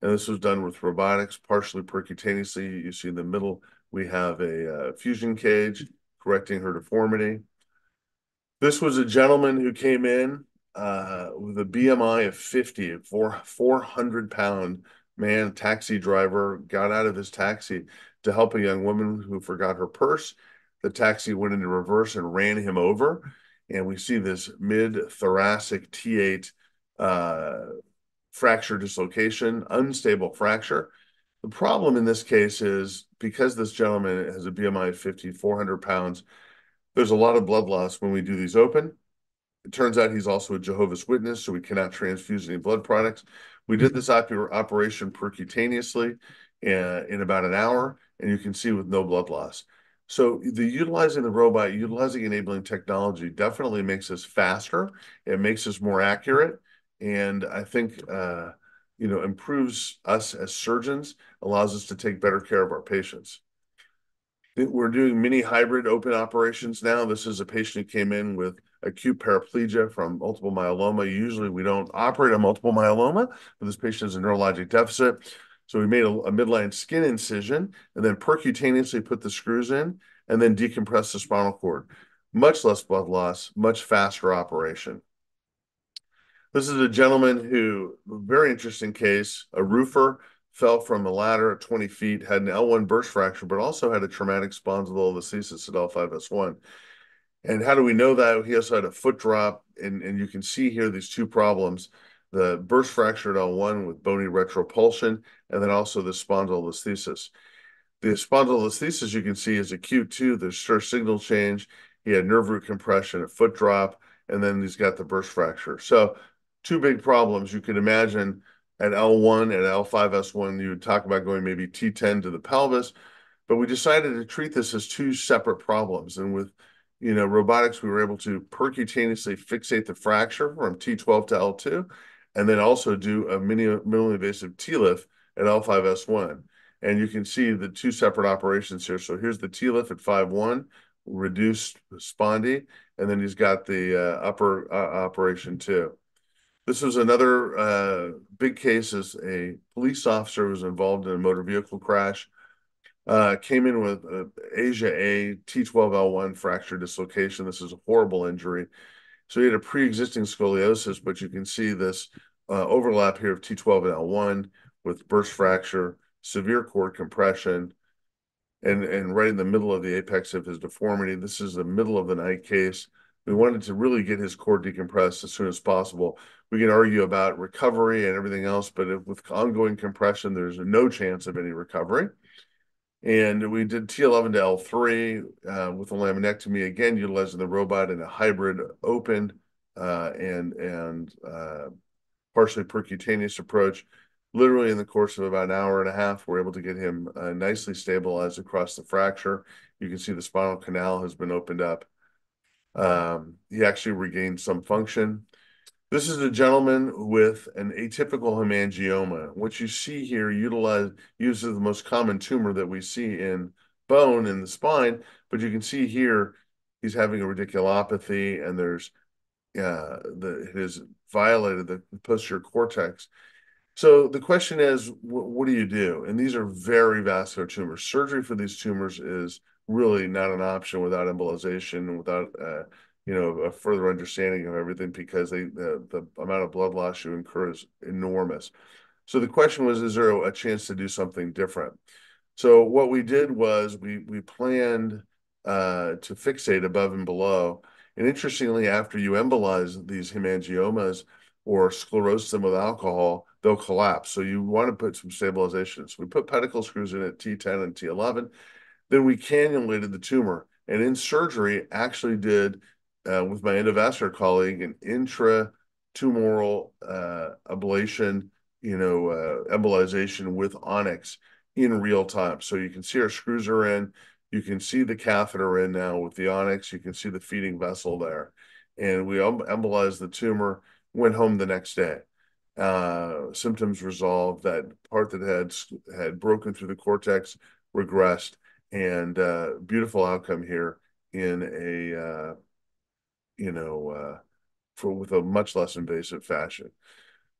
B: And this was done with robotics, partially percutaneously. You see in the middle, we have a uh, fusion cage correcting her deformity. This was a gentleman who came in uh, with a BMI of 50, four, 400 pound man, taxi driver, got out of his taxi to help a young woman who forgot her purse. The taxi went into reverse and ran him over. And we see this mid thoracic T8 uh, fracture dislocation, unstable fracture. The problem in this case is because this gentleman has a BMI of 50, 400 pounds, there's a lot of blood loss when we do these open. It turns out he's also a Jehovah's Witness, so we cannot transfuse any blood products. We did this op operation percutaneously uh, in about an hour, and you can see with no blood loss. So the utilizing the robot, utilizing enabling technology definitely makes us faster. It makes us more accurate, and I think uh, you know improves us as surgeons, allows us to take better care of our patients. We're doing mini hybrid open operations now. This is a patient who came in with acute paraplegia from multiple myeloma. Usually we don't operate on multiple myeloma, but this patient has a neurologic deficit. So we made a, a midline skin incision and then percutaneously put the screws in and then decompress the spinal cord. Much less blood loss, much faster operation. This is a gentleman who, very interesting case, a roofer, fell from a ladder at 20 feet, had an L1 burst fracture, but also had a traumatic spondylolisthesis at L5S1. And how do we know that? He also had a foot drop, and, and you can see here these two problems the burst fracture at L1 with bony retropulsion, and then also the spondylolisthesis. The spondylolisthesis you can see is acute too. There's sure signal change. He had nerve root compression, a foot drop, and then he's got the burst fracture. So, two big problems. You can imagine at L1 and L5S1, you would talk about going maybe T10 to the pelvis, but we decided to treat this as two separate problems. And with you know, robotics, we were able to percutaneously fixate the fracture from T12 to L2, and then also do a mini, minimally invasive TLIF at L5S1. And you can see the two separate operations here. So here's the TLIF at 5.1, reduced spondy, and then he's got the uh, upper uh, operation too. This was another uh, big case as a police officer was involved in a motor vehicle crash uh, came in with uh, ASIA A T12L1 fracture dislocation. This is a horrible injury. So he had a pre-existing scoliosis, but you can see this uh, overlap here of T12 and L1 with burst fracture, severe cord compression, and, and right in the middle of the apex of his deformity. This is the middle of the night case. We wanted to really get his cord decompressed as soon as possible. We can argue about recovery and everything else, but if, with ongoing compression, there's no chance of any recovery. And we did T11 to L3 uh, with a laminectomy, again, utilizing the robot in a hybrid open uh, and, and uh, partially percutaneous approach. Literally in the course of about an hour and a half, we're able to get him uh, nicely stabilized across the fracture. You can see the spinal canal has been opened up. Um, he actually regained some function. This is a gentleman with an atypical hemangioma. What you see here utilize, uses the most common tumor that we see in bone in the spine, but you can see here he's having a radiculopathy and there's uh, the it has violated the posterior cortex. So the question is, what do you do? And these are very vascular tumors. Surgery for these tumors is really not an option without embolization, without uh, you know, a further understanding of everything because they, the, the amount of blood loss you incur is enormous. So the question was, is there a chance to do something different? So what we did was we we planned uh, to fixate above and below. And interestingly, after you embolize these hemangiomas or sclerose them with alcohol, they'll collapse. So you want to put some stabilization. So we put pedicle screws in at T10 and T11. Then we cannulated the tumor. And in surgery, actually did uh, with my endovascular colleague an intratumoral uh, ablation you know, uh, embolization with Onyx in real time. So you can see our screws are in, you can see the catheter in now with the Onyx, you can see the feeding vessel there. And we embolized the tumor, went home the next day. Uh, symptoms resolved, that part that had had broken through the cortex regressed, and uh, beautiful outcome here in a uh, you know uh, for with a much less invasive fashion.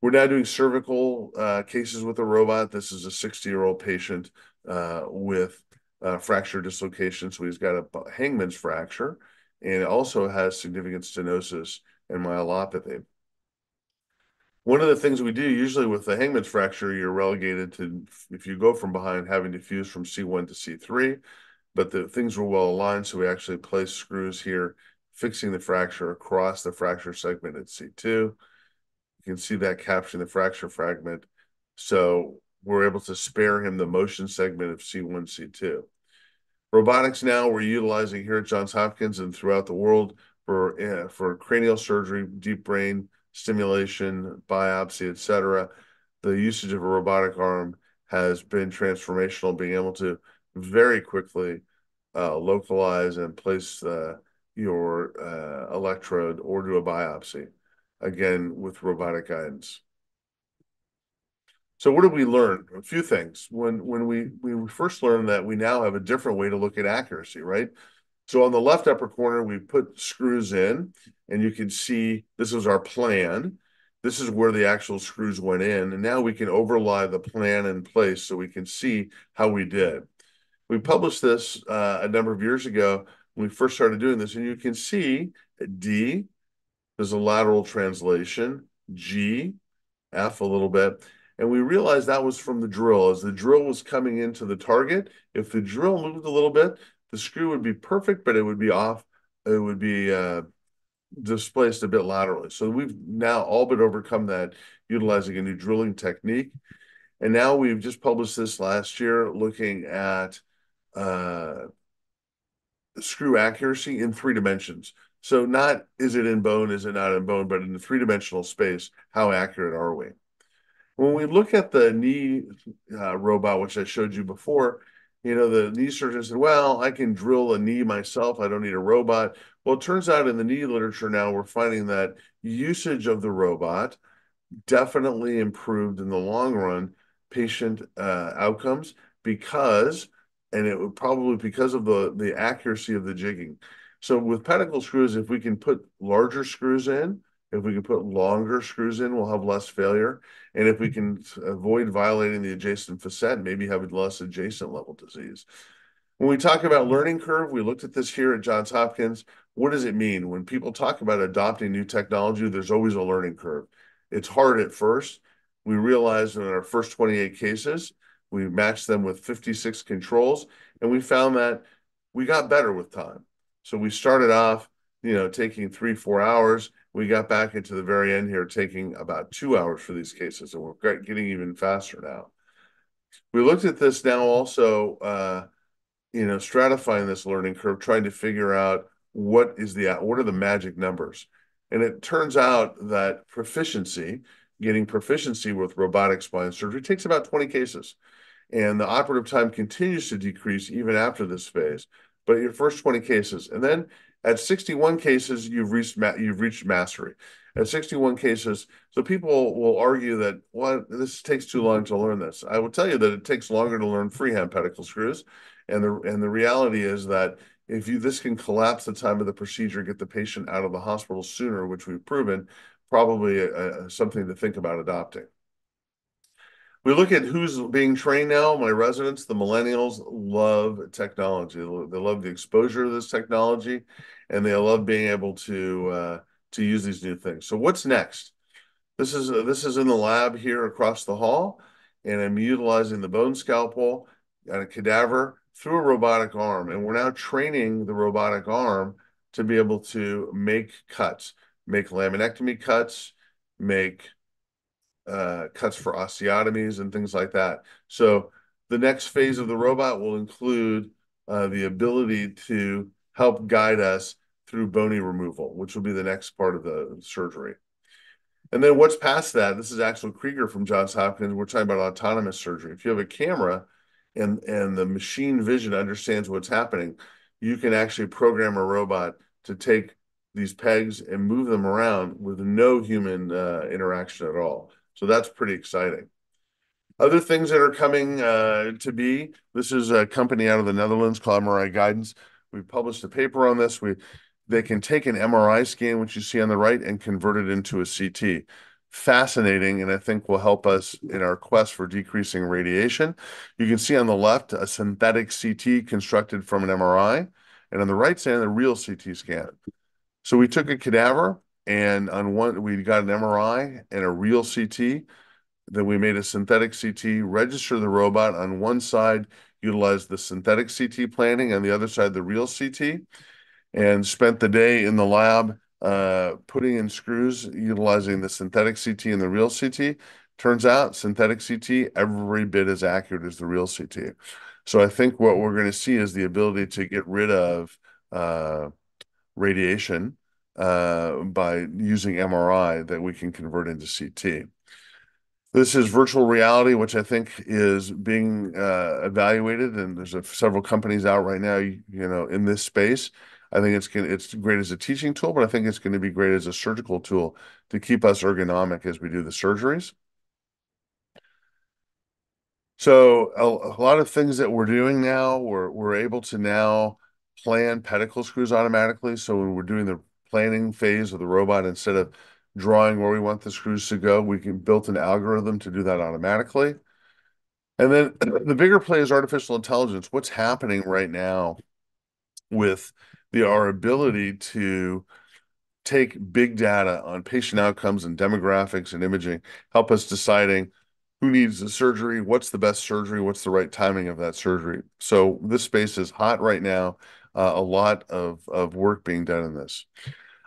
B: We're now doing cervical uh, cases with a robot. This is a 60-year-old patient uh, with uh, fracture dislocation. So he's got a hangman's fracture and also has significant stenosis and myelopathy. One of the things we do usually with the hangman's fracture, you're relegated to, if you go from behind, having to fuse from C1 to C3, but the things were well aligned. So we actually placed screws here, fixing the fracture across the fracture segment at C2. You can see that capturing the fracture fragment. So we're able to spare him the motion segment of C1, C2. Robotics now we're utilizing here at Johns Hopkins and throughout the world for uh, for cranial surgery, deep brain stimulation, biopsy, etc. The usage of a robotic arm has been transformational, being able to very quickly uh, localize and place uh, your uh, electrode or do a biopsy, again with robotic guidance. So what did we learn? A few things. When when we we first learned that we now have a different way to look at accuracy, right? So on the left upper corner, we put screws in, and you can see this is our plan. This is where the actual screws went in, and now we can overlay the plan in place so we can see how we did. We published this uh, a number of years ago when we first started doing this, and you can see D, there's a lateral translation, G, F a little bit, and we realized that was from the drill. As the drill was coming into the target, if the drill moved a little bit, the screw would be perfect, but it would be off. It would be uh, displaced a bit laterally. So we've now all but overcome that utilizing a new drilling technique. And now we've just published this last year looking at uh, screw accuracy in three dimensions. So not is it in bone, is it not in bone, but in the three-dimensional space, how accurate are we? When we look at the knee uh, robot, which I showed you before, you know, the knee surgeon said, well, I can drill a knee myself. I don't need a robot. Well, it turns out in the knee literature now, we're finding that usage of the robot definitely improved in the long run patient uh, outcomes because, and it would probably because of the, the accuracy of the jigging. So with pedicle screws, if we can put larger screws in, if we can put longer screws in, we'll have less failure. And if we can avoid violating the adjacent facet, maybe have less adjacent level disease. When we talk about learning curve, we looked at this here at Johns Hopkins. What does it mean? When people talk about adopting new technology, there's always a learning curve. It's hard at first. We realized in our first 28 cases, we matched them with 56 controls, and we found that we got better with time. So we started off, you know, taking three, four hours, we got back into the very end here, taking about two hours for these cases, and we're getting even faster now. We looked at this now also, uh, you know, stratifying this learning curve, trying to figure out what is the what are the magic numbers, and it turns out that proficiency, getting proficiency with robotic spine surgery, takes about 20 cases, and the operative time continues to decrease even after this phase. But your first 20 cases, and then at 61 cases, you've reached you've reached mastery. At 61 cases, so people will argue that well, this takes too long to learn this. I will tell you that it takes longer to learn freehand pedicle screws, and the and the reality is that if you this can collapse the time of the procedure, get the patient out of the hospital sooner, which we've proven, probably a, a, something to think about adopting. We look at who's being trained now. My residents, the millennials, love technology. They love the exposure of this technology, and they love being able to uh, to use these new things. So what's next? This is uh, this is in the lab here across the hall, and I'm utilizing the bone scalpel and a cadaver through a robotic arm, and we're now training the robotic arm to be able to make cuts, make laminectomy cuts, make uh, cuts for osteotomies and things like that. So the next phase of the robot will include uh, the ability to help guide us through bony removal, which will be the next part of the surgery. And then what's past that? This is Axel Krieger from Johns Hopkins. We're talking about autonomous surgery. If you have a camera and and the machine vision understands what's happening, you can actually program a robot to take these pegs and move them around with no human uh, interaction at all. So that's pretty exciting. Other things that are coming uh, to be, this is a company out of the Netherlands called MRI Guidance. We published a paper on this. We they can take an MRI scan, which you see on the right, and convert it into a CT. Fascinating, and I think will help us in our quest for decreasing radiation. You can see on the left a synthetic CT constructed from an MRI, and on the right side, a real CT scan. So we took a cadaver, and on one, we got an MRI and a real CT. Then we made a synthetic CT, register the robot on one side, utilize the synthetic CT planning, on the other side, the real CT and spent the day in the lab uh, putting in screws utilizing the synthetic CT and the real CT. Turns out synthetic CT every bit as accurate as the real CT. So I think what we're going to see is the ability to get rid of uh, radiation by using MRI that we can convert into CT. This is virtual reality, which I think is being uh, evaluated, and there's several companies out right now, you, know, in this space. I think it's gonna, it's great as a teaching tool, but I think it's going to be great as a surgical tool to keep us ergonomic as we do the surgeries. So a, a lot of things that we're doing now, we're we're able to now plan pedicle screws automatically. So when we're doing the planning phase of the robot, instead of drawing where we want the screws to go, we can build an algorithm to do that automatically. And then the bigger play is artificial intelligence. What's happening right now with the our ability to take big data on patient outcomes and demographics and imaging, help us deciding who needs the surgery, what's the best surgery, what's the right timing of that surgery. So this space is hot right now. Uh, a lot of of work being done in this.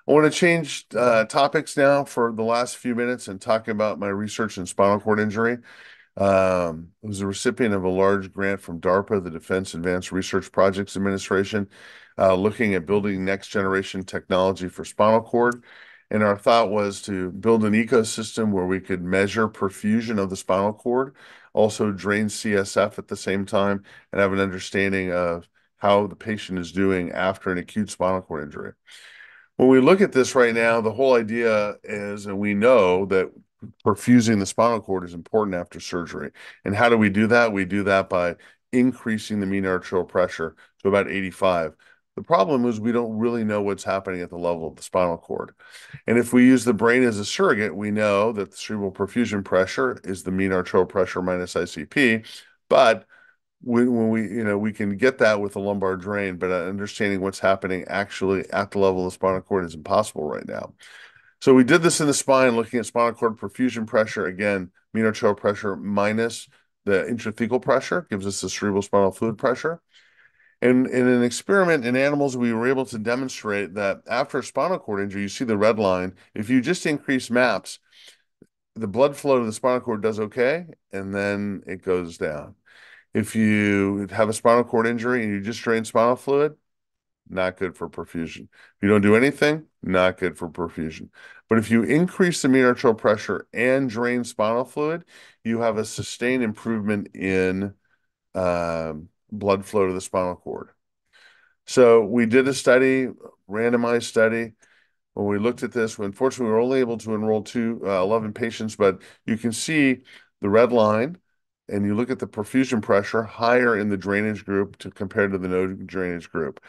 B: I want to change uh, topics now for the last few minutes and talk about my research in spinal cord injury. Um, I was a recipient of a large grant from DARPA, the Defense Advanced Research Projects Administration, uh, looking at building next generation technology for spinal cord. And our thought was to build an ecosystem where we could measure perfusion of the spinal cord, also drain CSF at the same time, and have an understanding of how the patient is doing after an acute spinal cord injury. When we look at this right now, the whole idea is, and we know that perfusing the spinal cord is important after surgery. And how do we do that? We do that by increasing the mean arterial pressure to about 85. The problem is we don't really know what's happening at the level of the spinal cord. And if we use the brain as a surrogate, we know that the cerebral perfusion pressure is the mean arterial pressure minus ICP. But when, when we, you know, we can get that with a lumbar drain, but uh, understanding what's happening actually at the level of the spinal cord is impossible right now. So we did this in the spine, looking at spinal cord perfusion pressure. Again, mean pressure minus the intrathecal pressure gives us the cerebral spinal fluid pressure. And in an experiment in animals, we were able to demonstrate that after a spinal cord injury, you see the red line. If you just increase MAPS, the blood flow to the spinal cord does okay, and then it goes down. If you have a spinal cord injury and you just drain spinal fluid, not good for perfusion. If you don't do anything, not good for perfusion. But if you increase the mean arterial pressure and drain spinal fluid, you have a sustained improvement in um, blood flow to the spinal cord. So we did a study, randomized study. When we looked at this, unfortunately, we were only able to enroll two, uh, 11 patients, but you can see the red line, and you look at the perfusion pressure higher in the drainage group to compared to the no drainage group.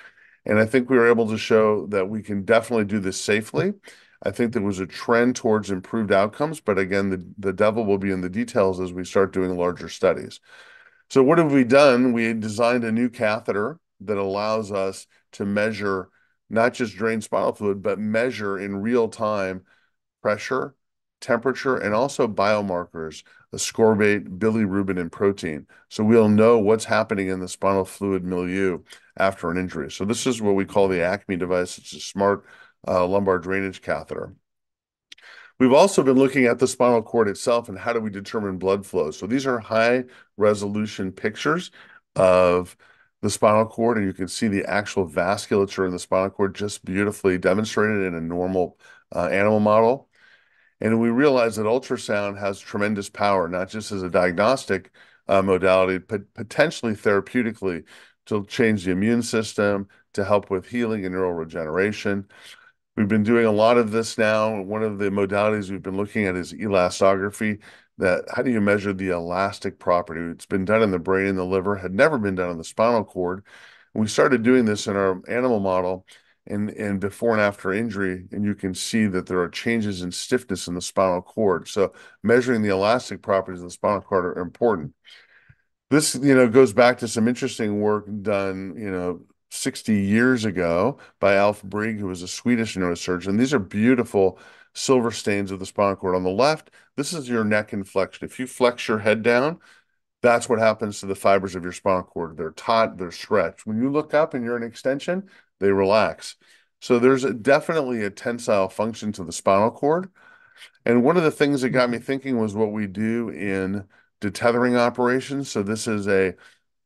B: And I think we were able to show that we can definitely do this safely. I think there was a trend towards improved outcomes, but again, the, the devil will be in the details as we start doing larger studies. So what have we done? We designed a new catheter that allows us to measure not just drain spinal fluid, but measure in real time pressure, temperature, and also biomarkers, ascorbate, bilirubin, and protein. So we'll know what's happening in the spinal fluid milieu after an injury. So this is what we call the ACME device. It's a smart uh, lumbar drainage catheter. We've also been looking at the spinal cord itself and how do we determine blood flow. So these are high resolution pictures of the spinal cord, and you can see the actual vasculature in the spinal cord just beautifully demonstrated in a normal uh, animal model. And we realized that ultrasound has tremendous power, not just as a diagnostic uh, modality, but potentially therapeutically to change the immune system, to help with healing and neural regeneration. We've been doing a lot of this now. One of the modalities we've been looking at is elastography. That how do you measure the elastic property? It's been done in the brain and the liver, had never been done on the spinal cord. And we started doing this in our animal model and, and before and after injury, and you can see that there are changes in stiffness in the spinal cord. So measuring the elastic properties of the spinal cord are important. This, you know, goes back to some interesting work done, you know, 60 years ago by Alf Breig, who was a Swedish neurosurgeon. These are beautiful silver stains of the spinal cord. On the left, this is your neck inflection. If you flex your head down, that's what happens to the fibers of your spinal cord. They're taut, they're stretched. When you look up and you're in extension, they relax. So there's a, definitely a tensile function to the spinal cord. And one of the things that got me thinking was what we do in detethering operations. So this is a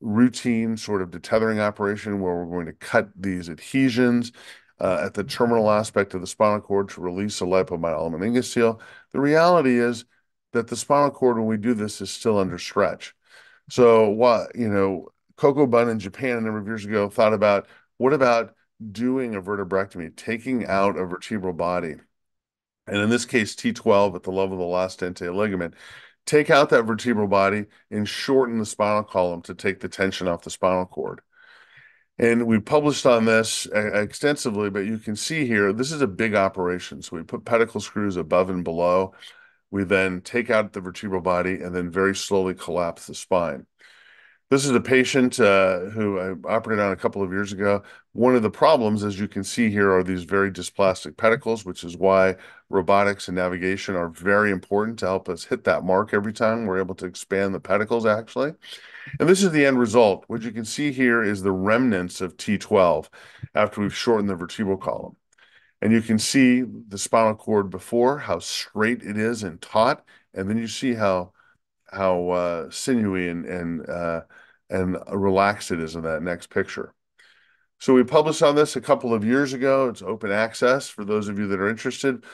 B: routine sort of detethering operation where we're going to cut these adhesions uh, at the terminal aspect of the spinal cord to release a lipomyelin The reality is that the spinal cord, when we do this, is still under stretch. So what, you know, Kokubun in Japan a number of years ago thought about what about doing a vertebrectomy, taking out a vertebral body, and in this case, T12 at the level of the last dente ligament, take out that vertebral body and shorten the spinal column to take the tension off the spinal cord. And we published on this uh, extensively, but you can see here, this is a big operation. So we put pedicle screws above and below. We then take out the vertebral body and then very slowly collapse the spine. This is a patient uh, who I operated on a couple of years ago. One of the problems, as you can see here, are these very dysplastic pedicles, which is why robotics and navigation are very important to help us hit that mark every time we're able to expand the pedicles, actually. And this is the end result. What you can see here is the remnants of T12 after we've shortened the vertebral column. And you can see the spinal cord before, how straight it is and taut. And then you see how how uh, sinewy and and uh, and relaxed it is in that next picture. So we published on this a couple of years ago. It's open access for those of you that are interested.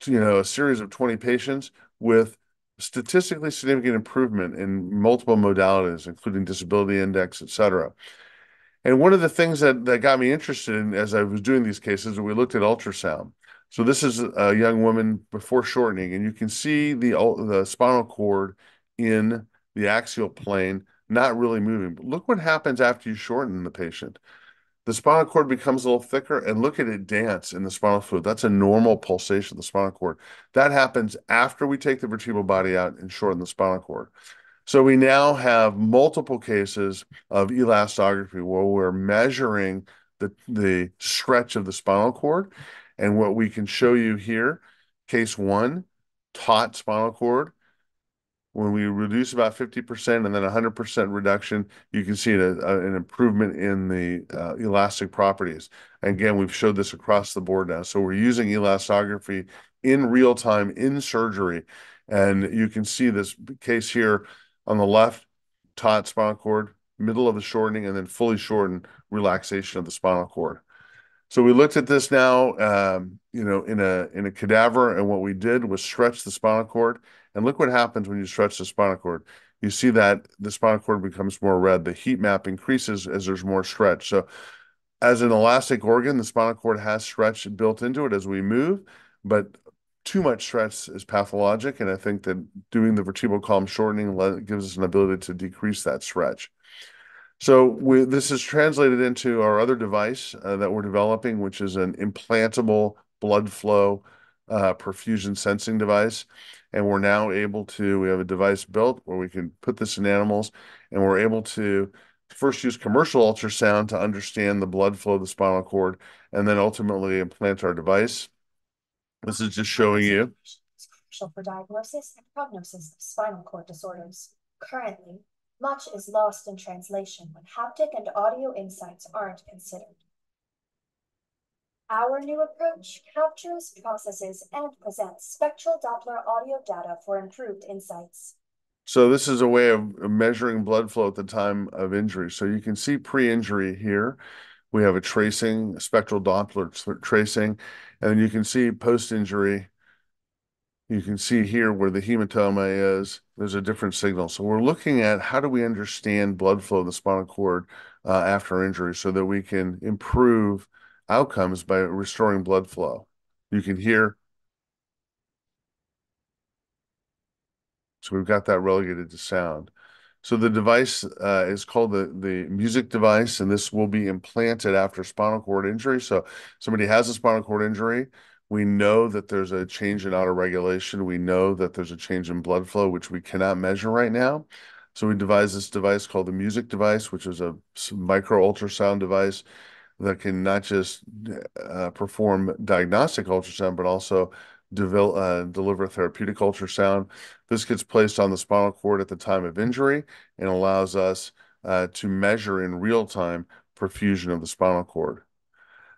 B: To, you know, a series of 20 patients with statistically significant improvement in multiple modalities, including disability index, et cetera. And one of the things that, that got me interested in as I was doing these cases, we looked at ultrasound. So this is a young woman before shortening, and you can see the, the spinal cord in the axial plane, not really moving. But look what happens after you shorten the patient. The spinal cord becomes a little thicker, and look at it dance in the spinal fluid. That's a normal pulsation of the spinal cord. That happens after we take the vertebral body out and shorten the spinal cord. So we now have multiple cases of elastography where we're measuring the, the stretch of the spinal cord. And what we can show you here, case one, taut spinal cord, when we reduce about 50% and then 100% reduction, you can see a, a, an improvement in the uh, elastic properties. Again, we've showed this across the board now. So we're using elastography in real time in surgery. And you can see this case here on the left, taut spinal cord, middle of the shortening, and then fully shortened relaxation of the spinal cord. So we looked at this now, um, you know, in a in a cadaver, and what we did was stretch the spinal cord and look what happens when you stretch the spinal cord. You see that the spinal cord becomes more red. The heat map increases as there's more stretch. So as an elastic organ, the spinal cord has stretch built into it as we move, but too much stretch is pathologic. And I think that doing the vertebral column shortening gives us an ability to decrease that stretch. So we, this is translated into our other device uh, that we're developing, which is an implantable blood flow uh, perfusion sensing device and we're now able to we have a device built where we can put this in animals and we're able to first use commercial ultrasound to understand the blood flow of the spinal cord and then ultimately implant our device. This is just showing you.
F: For diagnosis and prognosis of spinal cord disorders. Currently much is lost in translation when haptic and audio insights aren't considered our new approach captures, processes, and presents spectral Doppler audio data for improved insights.
B: So this is a way of measuring blood flow at the time of injury. So you can see pre-injury here. We have a tracing, a spectral Doppler tracing, and you can see post-injury You can see here where the hematoma is, there's a different signal. So we're looking at how do we understand blood flow in the spinal cord uh, after injury so that we can improve outcomes by restoring blood flow. You can hear. So we've got that relegated to sound. So the device uh, is called the, the music device, and this will be implanted after spinal cord injury. So somebody has a spinal cord injury. We know that there's a change in autoregulation. We know that there's a change in blood flow, which we cannot measure right now. So we devised this device called the music device, which is a micro ultrasound device that can not just uh, perform diagnostic ultrasound, but also devel- uh, deliver therapeutic ultrasound. This gets placed on the spinal cord at the time of injury and allows us uh, to measure in real time perfusion of the spinal cord.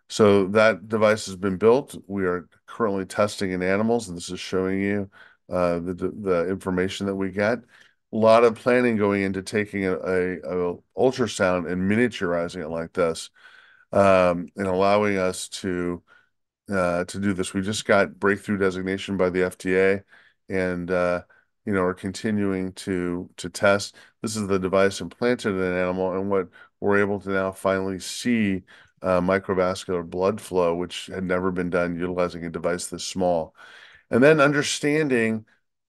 B: So that device has been built. We are currently testing in animals, and this is showing you uh, the the information that we get. A lot of planning going into taking a, a, a ultrasound and miniaturizing it like this and allowing us to uh, to do this. We just got breakthrough designation by the FDA, and uh, you know are continuing to to test. This is the device implanted in an animal, and what we're able to now finally see uh, microvascular blood flow, which had never been done utilizing a device this small, and then understanding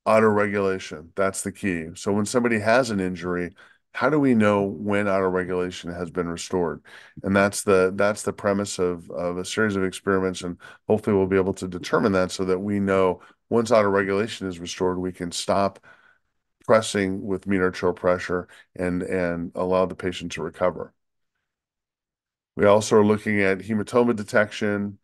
B: autoregulation. That's the key. So when somebody has an injury, how do we know when autoregulation has been restored? And that's the that's the premise of of a series of experiments, and hopefully we'll be able to determine that so that we know once autoregulation is restored, we can stop pressing with mean arterial pressure and and allow the patient to recover. We also are looking at hematoma detection.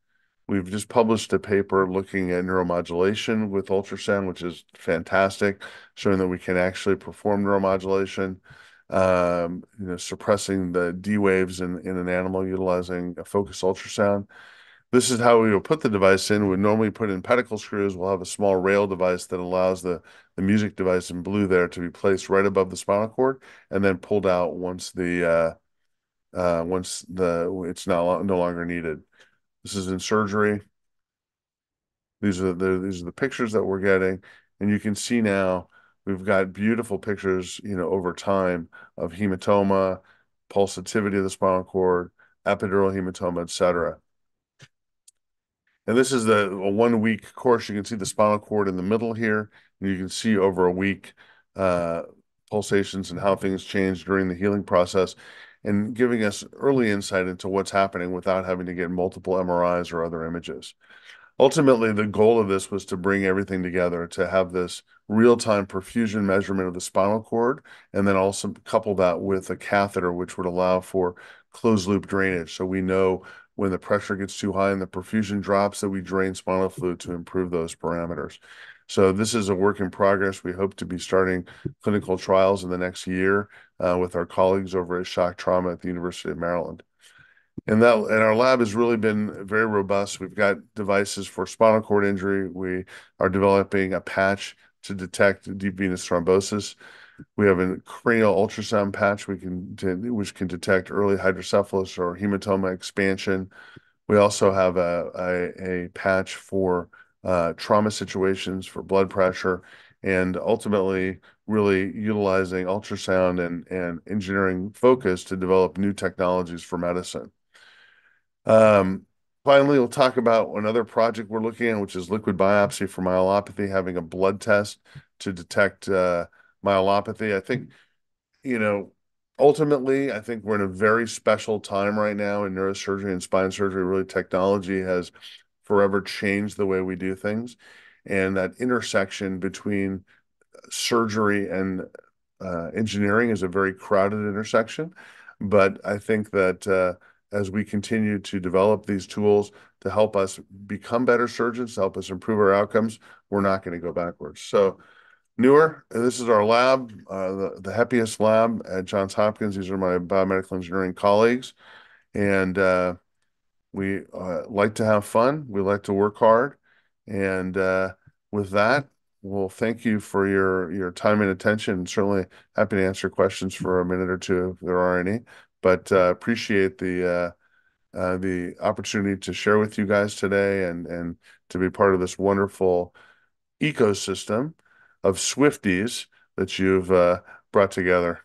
B: We've just published a paper looking at neuromodulation with ultrasound, which is fantastic, showing that we can actually perform neuromodulation um, you know, suppressing the D waves in, in an animal utilizing a focus ultrasound. This is how we will put the device in. We normally put in pedicle screws. We'll have a small rail device that allows the, the music device in blue there to be placed right above the spinal cord and then pulled out once the uh, uh, once the it's not no longer needed. This is in surgery. These are the these are the pictures that we're getting, and you can see now We've got beautiful pictures, you know, over time of hematoma, pulsatility of the spinal cord, epidural hematoma, etc. And this is the one week course. You can see the spinal cord in the middle here, and you can see over a week uh, pulsations and how things change during the healing process, and giving us early insight into what's happening without having to get multiple MRIs or other images ultimately the goal of this was to bring everything together to have this real-time perfusion measurement of the spinal cord and then also couple that with a catheter which would allow for closed loop drainage so we know when the pressure gets too high and the perfusion drops that we drain spinal fluid to improve those parameters so this is a work in progress we hope to be starting clinical trials in the next year uh, with our colleagues over at shock trauma at the university of maryland and that and our lab has really been very robust. We've got devices for spinal cord injury. We are developing a patch to detect deep venous thrombosis. We have a cranial ultrasound patch we can which can detect early hydrocephalus or hematoma expansion. We also have a patch for uh, trauma situations for blood pressure, and ultimately really utilizing ultrasound and and engineering focus to develop new technologies for medicine. Finally, we'll talk about another project we're looking at, which is liquid biopsy for myelopathy, having a blood test to detect uh, myelopathy. I think, you know, ultimately, I think we're in a very special time right now in neurosurgery and spine surgery. Really, technology has forever changed the way we do things. And that intersection between surgery and uh, engineering is a very crowded intersection. But I think that uh, as we continue to develop these tools to help us become better surgeons, to help us improve our outcomes, we're not going to go backwards. So, Newer, this is our lab, uh, the, the happiest lab at Johns Hopkins. These are my biomedical engineering colleagues. And uh, we uh, like to have fun, we like to work hard. And uh, with that, we'll thank you for your, your time and attention. Certainly happy to answer questions for a minute or two if there are any but uh, appreciate the uh, uh, the opportunity to share with you guys today and and to be part of this wonderful ecosystem of Swifties that you've uh, brought together.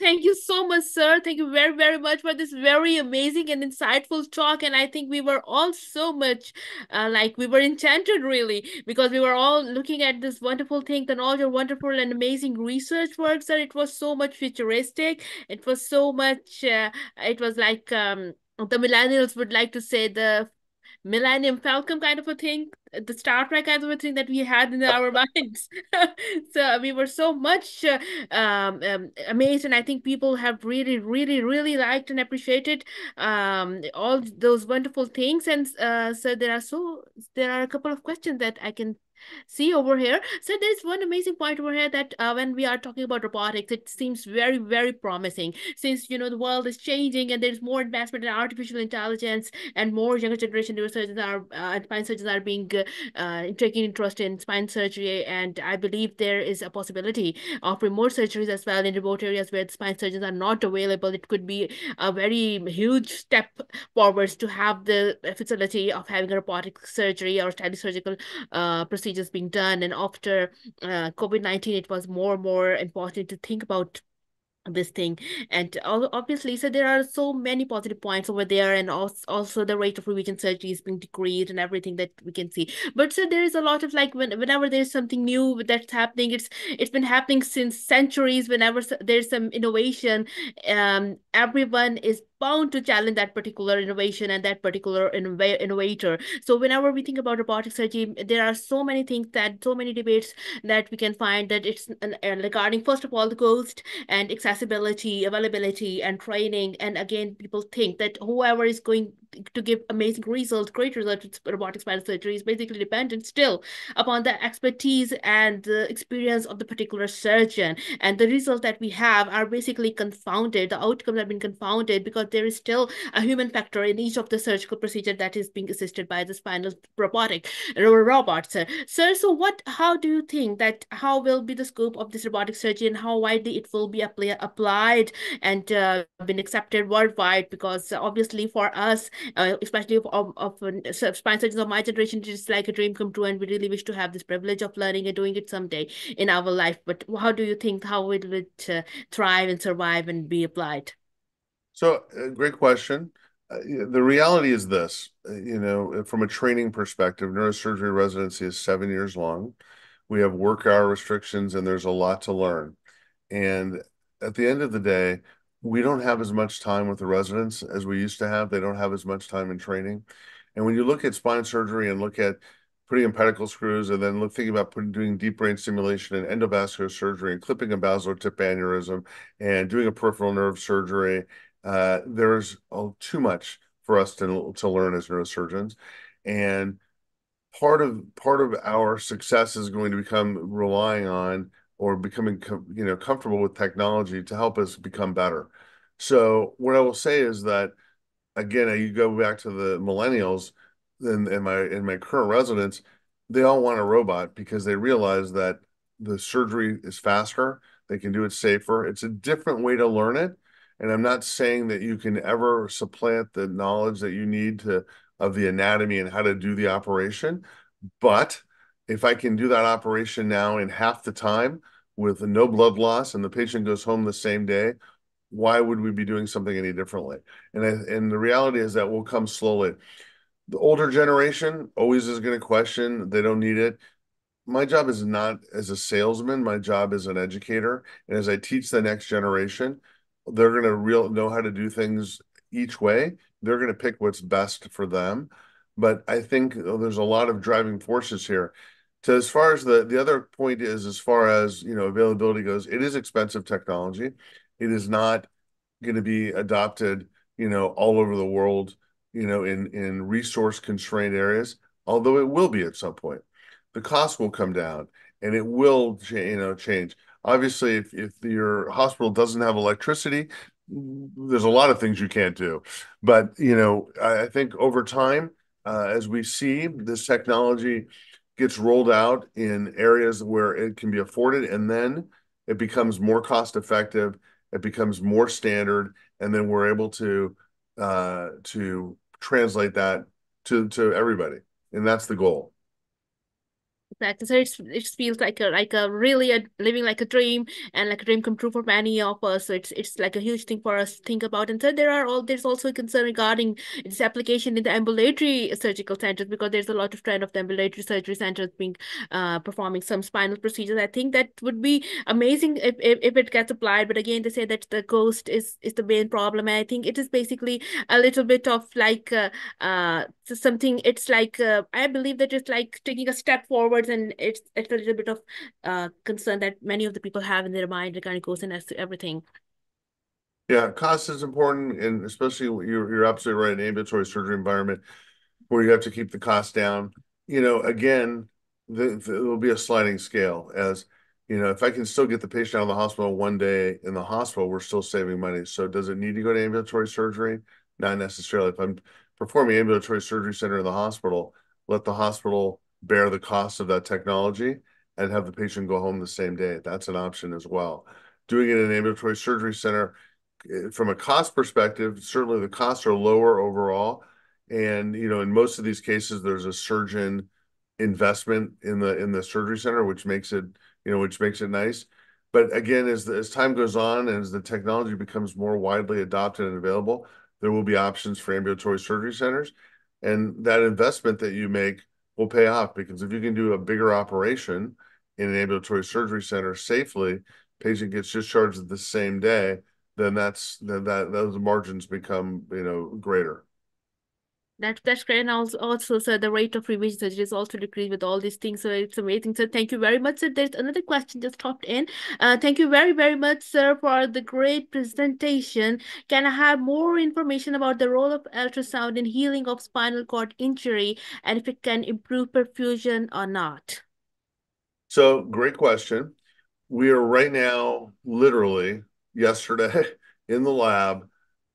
A: Thank you so much, sir. Thank you very, very much for this very amazing and insightful talk. And I think we were all so much uh, like we were enchanted, really, because we were all looking at this wonderful thing and all your wonderful and amazing research works. sir. It was so much futuristic. It was so much, uh, it was like um, the millennials would like to say the Millennium Falcon kind of a thing, the Star Trek kind of a thing that we had in our minds. so we were so much uh, um, um, amazed, and I think people have really, really, really liked and appreciated um, all those wonderful things. And uh, so there are so there are a couple of questions that I can see over here. So there's one amazing point over here that uh, when we are talking about robotics, it seems very, very promising since, you know, the world is changing and there's more investment in artificial intelligence and more younger generation neurosurgeons are, uh, spine surgeons are being uh, taking interest in spine surgery. And I believe there is a possibility of remote surgeries as well in remote areas where spine surgeons are not available. It could be a very huge step forwards to have the facility of having a robotic surgery or telesurgical uh, procedure procedures being done. And after uh, COVID 19, it was more and more important to think about this thing. And obviously so there are so many positive points over there. And also, also the rate of revision surgery is being decreased and everything that we can see. But so there is a lot of like when, whenever there's something new that's happening it's it's been happening since centuries. Whenever there's some innovation um everyone is bound to challenge that particular innovation and that particular innov- innovator. So whenever we think about robotic surgery, there are so many things that so many debates that we can find that it's regarding first of all the cost and accessibility, availability, and training. And again, people think that whoever is going to give amazing results, great results with robotic spinal surgery is basically dependent still upon the expertise and the experience of the particular surgeon. And the results that we have are basically confounded. The outcomes have been confounded because there is still a human factor in each of the surgical procedure that is being assisted by the spinal robotic robots. Sir, so what, how do you think that, how will be the scope of this robotic surgery and how widely it will be applied and uh, been accepted worldwide? Because obviously for us, uh, especially of, of, of spine surgeons of my generation, it's like a dream come true and we really wish to have this privilege of learning and doing it someday in our life. But how do you think, how it uh, thrive and survive and be applied?
B: So, uh, great question. Uh, the reality is this, uh, you know, from a training perspective, neurosurgery residency is seven years long. We have work hour restrictions and there's a lot to learn. And at the end of the day, we don't have as much time with the residents as we used to have. They don't have as much time in training. And when you look at spine surgery and look at putting in pedicle screws and then look, thinking about putting, doing deep brain stimulation and endovascular surgery and clipping a basilar tip aneurysm and doing a peripheral nerve surgery uh, there's oh, too much for us to to learn as neurosurgeons, and part of part of our success is going to become relying on or becoming you know comfortable with technology to help us become better. So what I will say is that again, you go back to the millennials in, in my in my current residents, they all want a robot because they realize that the surgery is faster, they can do it safer. It's a different way to learn it, and I'm not saying that you can ever supplant the knowledge that you need to of the anatomy and how to do the operation. But if I can do that operation now in half the time with no blood loss and the patient goes home the same day, why would we be doing something any differently? And I, and the reality is that will come slowly. The older generation always is going to question. They don't need it. My job is not as a salesman. My job is an educator. And as I teach the next generation, they're going to real know how to do things each way. They're going to pick what's best for them. But I think oh, there's a lot of driving forces here. To as far as the the other point is, as far as you know, availability goes, it is expensive technology. It is not going to be adopted, you know, all over the world, you know, in in resource constrained areas. Although it will be at some point, the cost will come down, and it will, you know, change. Obviously, if, if your hospital doesn't have electricity, there's a lot of things you can't do. But, you know, I, I think over time, uh, as we see this technology gets rolled out in areas where it can be afforded, and then it becomes more cost effective, it becomes more standard, and then we're able to uh, to translate that to to everybody. and that's the goal.
A: Exactly. So it's it feels like a like a really a living like a dream and like a dream come true for many of us. So it's it's like a huge thing for us to think about. And so there are all there's also a concern regarding its application in the ambulatory surgical centers because there's a lot of trend of the ambulatory surgery centers being uh performing some spinal procedures. I think that would be amazing if if, if it gets applied. But again, they say that the ghost is is the main problem. And I think it is basically a little bit of like uh, uh something. It's like uh, I believe that it's like taking a step forward and it's it's a little bit of uh concern that many of the people have in their mind regarding cost and as to everything.
B: Yeah, cost is important, and especially you're you're absolutely right in ambulatory surgery environment where you have to keep the cost down. You know, again, the, the, it will be a sliding scale as you know, if I can still get the patient out of the hospital one day in the hospital, we're still saving money. So does it need to go to ambulatory surgery? Not necessarily. If I'm performing ambulatory surgery center in the hospital, let the hospital bear the cost of that technology and have the patient go home the same day. That's an option as well. Doing it in an ambulatory surgery center, eh, from a cost perspective, certainly the costs are lower overall. And, you know, in most of these cases, there's a surgeon investment in the in the surgery center, which makes it, you know, which makes it nice. But again, as the, as time goes on and as the technology becomes more widely adopted and available, there will be options for ambulatory surgery centers. And that investment that you make will pay off because if you can do a bigger operation in an ambulatory surgery center safely, patient gets discharged the same day, then that's then that those margins become you know greater.
A: That that's great. And also, also, so the rate of revision surgery is also decreased with all these things. So it's amazing. So thank you very much. So there's another question just popped in. Uh, thank you very, very much, sir, for the great presentation. Can I have more information about the role of ultrasound in healing of spinal cord injury and if it can improve perfusion or not?
B: So great question. We are right now, literally yesterday in the lab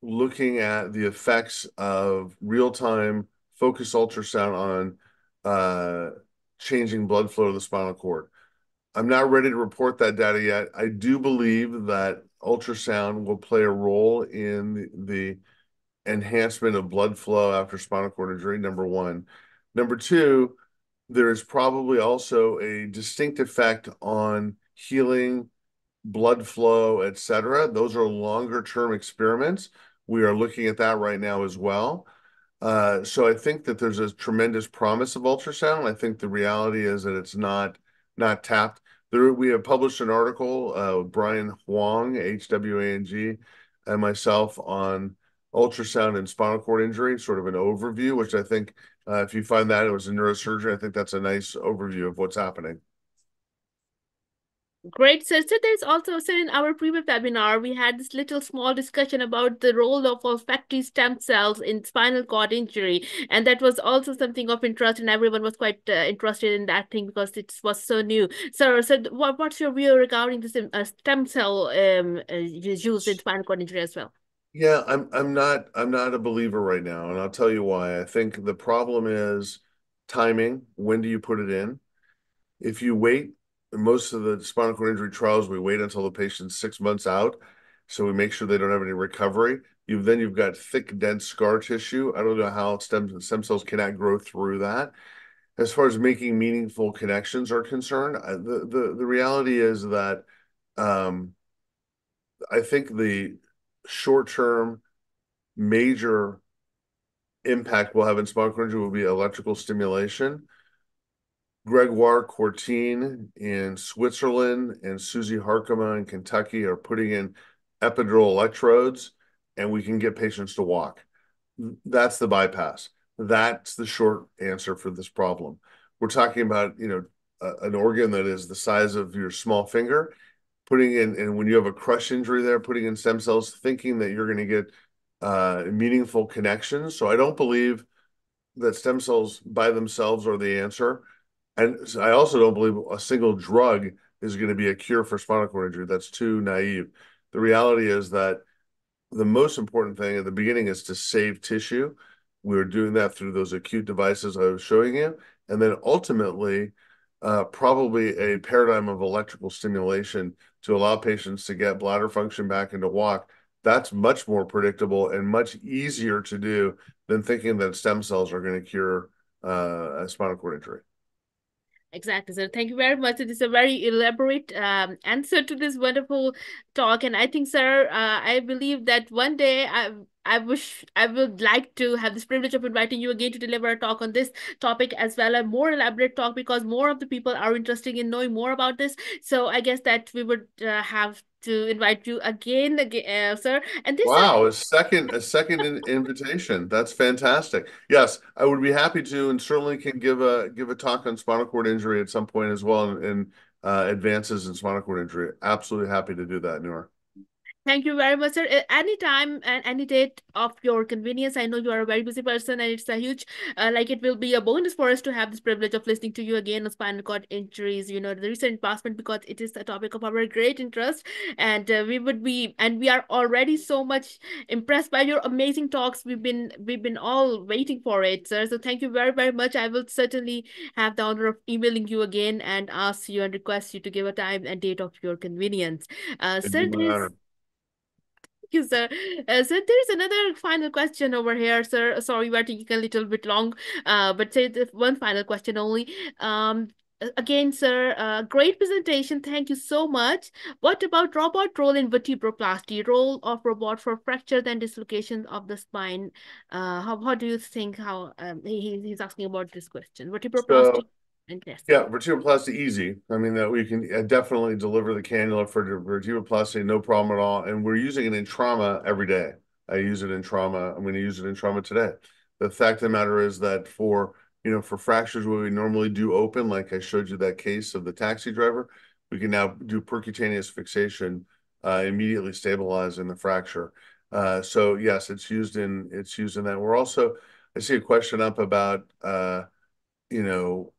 B: looking at the effects of real-time focus ultrasound on uh, changing blood flow to the spinal cord. I'm not ready to report that data yet. I do believe that ultrasound will play a role in the, the enhancement of blood flow after spinal cord injury, number one. Number two, there is probably also a distinct effect on healing, blood flow, et cetera. Those are longer term experiments. We are looking at that right now as well. Uh, so I think that there's a tremendous promise of ultrasound. I think the reality is that it's not not tapped. There, we have published an article, uh, Brian Hwang, H W A N G, and myself on ultrasound and spinal cord injury, sort of an overview, which I think uh, if you find that it was a neurosurgery, I think that's a nice overview of what's happening.
A: Great. So, so there's also, so in our previous webinar, we had this little small discussion about the role of olfactory stem cells in spinal cord injury. And that was also something of interest and everyone was quite uh, interested in that thing because it was so new. So, so what, what's your view regarding this uh, stem cell um, uh, used in spinal cord injury as well?
B: Yeah, I'm I'm not I'm not a believer right now, and I'll tell you why. I think the problem is timing. When do you put it in? If you wait most of the spinal cord injury trials, we wait until the patient's six months out, so we make sure they don't have any recovery. You've then you've got thick, dense scar tissue. I don't know how stem stem cells cannot grow through that. As far as making meaningful connections are concerned, the the the reality is that um, I think the short term major impact we'll have in spinal cord injury will be electrical stimulation Gregoire Courtine in Switzerland and Susie Harkema in Kentucky are putting in epidural electrodes, and we can get patients to walk. That's the bypass. That's the short answer for this problem. We're talking about, you know, an organ that is the size of your small finger, putting in, and when you have a crush injury there, putting in stem cells, thinking that you're going to get uh, meaningful connections. So I don't believe that stem cells by themselves are the answer. And I also don't believe a single drug is going to be a cure for spinal cord injury. That's too naive. The reality is that the most important thing at the beginning is to save tissue. We were doing that through those acute devices I was showing you. And then ultimately, uh, probably a paradigm of electrical stimulation to allow patients to get bladder function back and to walk. That's much more predictable and much easier to do than thinking that stem cells are going to cure uh, a spinal cord injury.
A: Exactly, sir. Thank you very much. It is a very elaborate um, answer to this wonderful talk, and I think, sir, uh, I believe that one day I I wish I would like to have this privilege of inviting you again to deliver a talk on this topic as well, a more elaborate talk because more of the people are interested in knowing more about this. So I guess that we would uh, have to invite you again, again, uh, sir. And this
B: wow, a second a second in invitation. That's fantastic. Yes, I would be happy to, and certainly can give a give a talk on spinal cord injury at some point as well, and, and uh, advances in spinal cord injury. Absolutely happy to do that, Noor.
A: Thank you very much, sir. Any time and any date of your convenience. I know you are a very busy person, and it's a huge, uh, like it will be a bonus for us to have this privilege of listening to you again on spinal cord injuries. You know the recent passment because it is a topic of our great interest, and uh, we would be, and we are already so much impressed by your amazing talks. We've been, we've been all waiting for it, sir. So thank you very, very much. I will certainly have the honor of emailing you again and ask you and request you to give a time and date of your convenience. Uh, sir, you, sir. Uh, so there's another final question over here, sir. Sorry, we're taking a little bit long, uh, but say one final question only. Um, again, sir, uh, great presentation. Thank you so much. What about robot role in vertebroplasty? Role of robot for fractures and dislocations of the spine. Uh, how how do you think? How um, he, he's asking about this question. Vertebroplasty. So
B: yeah, vertebroplasty easy. I mean, that we can uh, definitely deliver the cannula for vertebroplasty, no problem at all. And we're using it in trauma every day. I use it in trauma. I'm going to use it in trauma today. The fact of the matter is that for you know for fractures where we normally do open, like I showed you that case of the taxi driver, we can now do percutaneous fixation, uh, immediately stabilizing the fracture. Uh, so yes, it's used in it's used in that. We're also I see a question up about uh, you know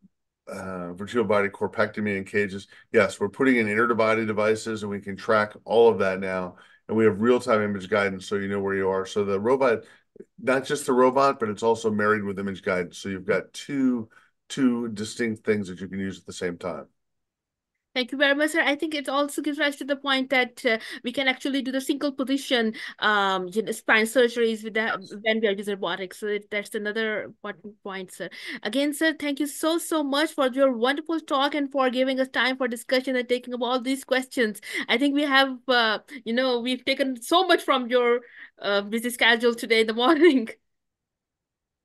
B: uh, vertebral body corpectomy and cages. Yes, we're putting in interbody devices and we can track all of that now. And we have real-time image guidance so you know where you are. So the robot, not just the robot, but it's also married with image guidance. So you've got two two distinct things that you can use at the same time.
A: Thank you very much, sir. I think it also gives rise to the point that uh, we can actually do the single position um, you know, spine surgeries with that when we are using robotics. So that's another important point, sir. Again, sir, thank you so, so much for your wonderful talk and for giving us time for discussion and taking up all these questions. I think we have, uh, you know, we've taken so much from your uh, busy schedule today in the morning.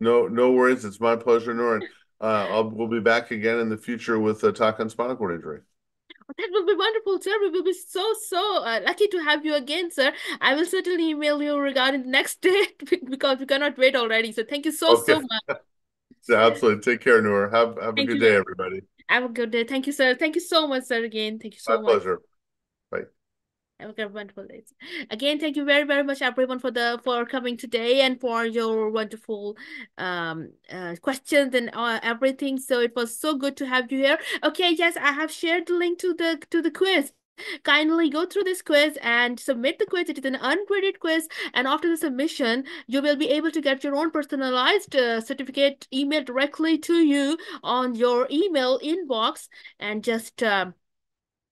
B: No, no worries. It's my pleasure, Nora. Uh, I'll, we'll be back again in the future with a talk on spinal cord injury.
A: That will be wonderful, sir. We will be so, so uh, lucky to have you again, sir. I will certainly email you regarding the next date because we cannot wait already. So thank you so, okay. so much.
B: so Absolutely. Take care, Noor. Have, have a good you, day, everybody.
A: Have a good day. Thank you, sir. Thank you so much, sir, again. Thank you so
B: My
A: much.
B: My pleasure.
A: Have a wonderful day. Again, thank you very, very much, everyone, for the for coming today and for your wonderful um uh, questions and uh, everything. So it was so good to have you here. Okay, yes, I have shared the link to the to the quiz. Kindly go through this quiz and submit the quiz. It is an ungraded quiz, and after the submission, you will be able to get your own personalized uh, certificate emailed directly to you on your email inbox. And just uh,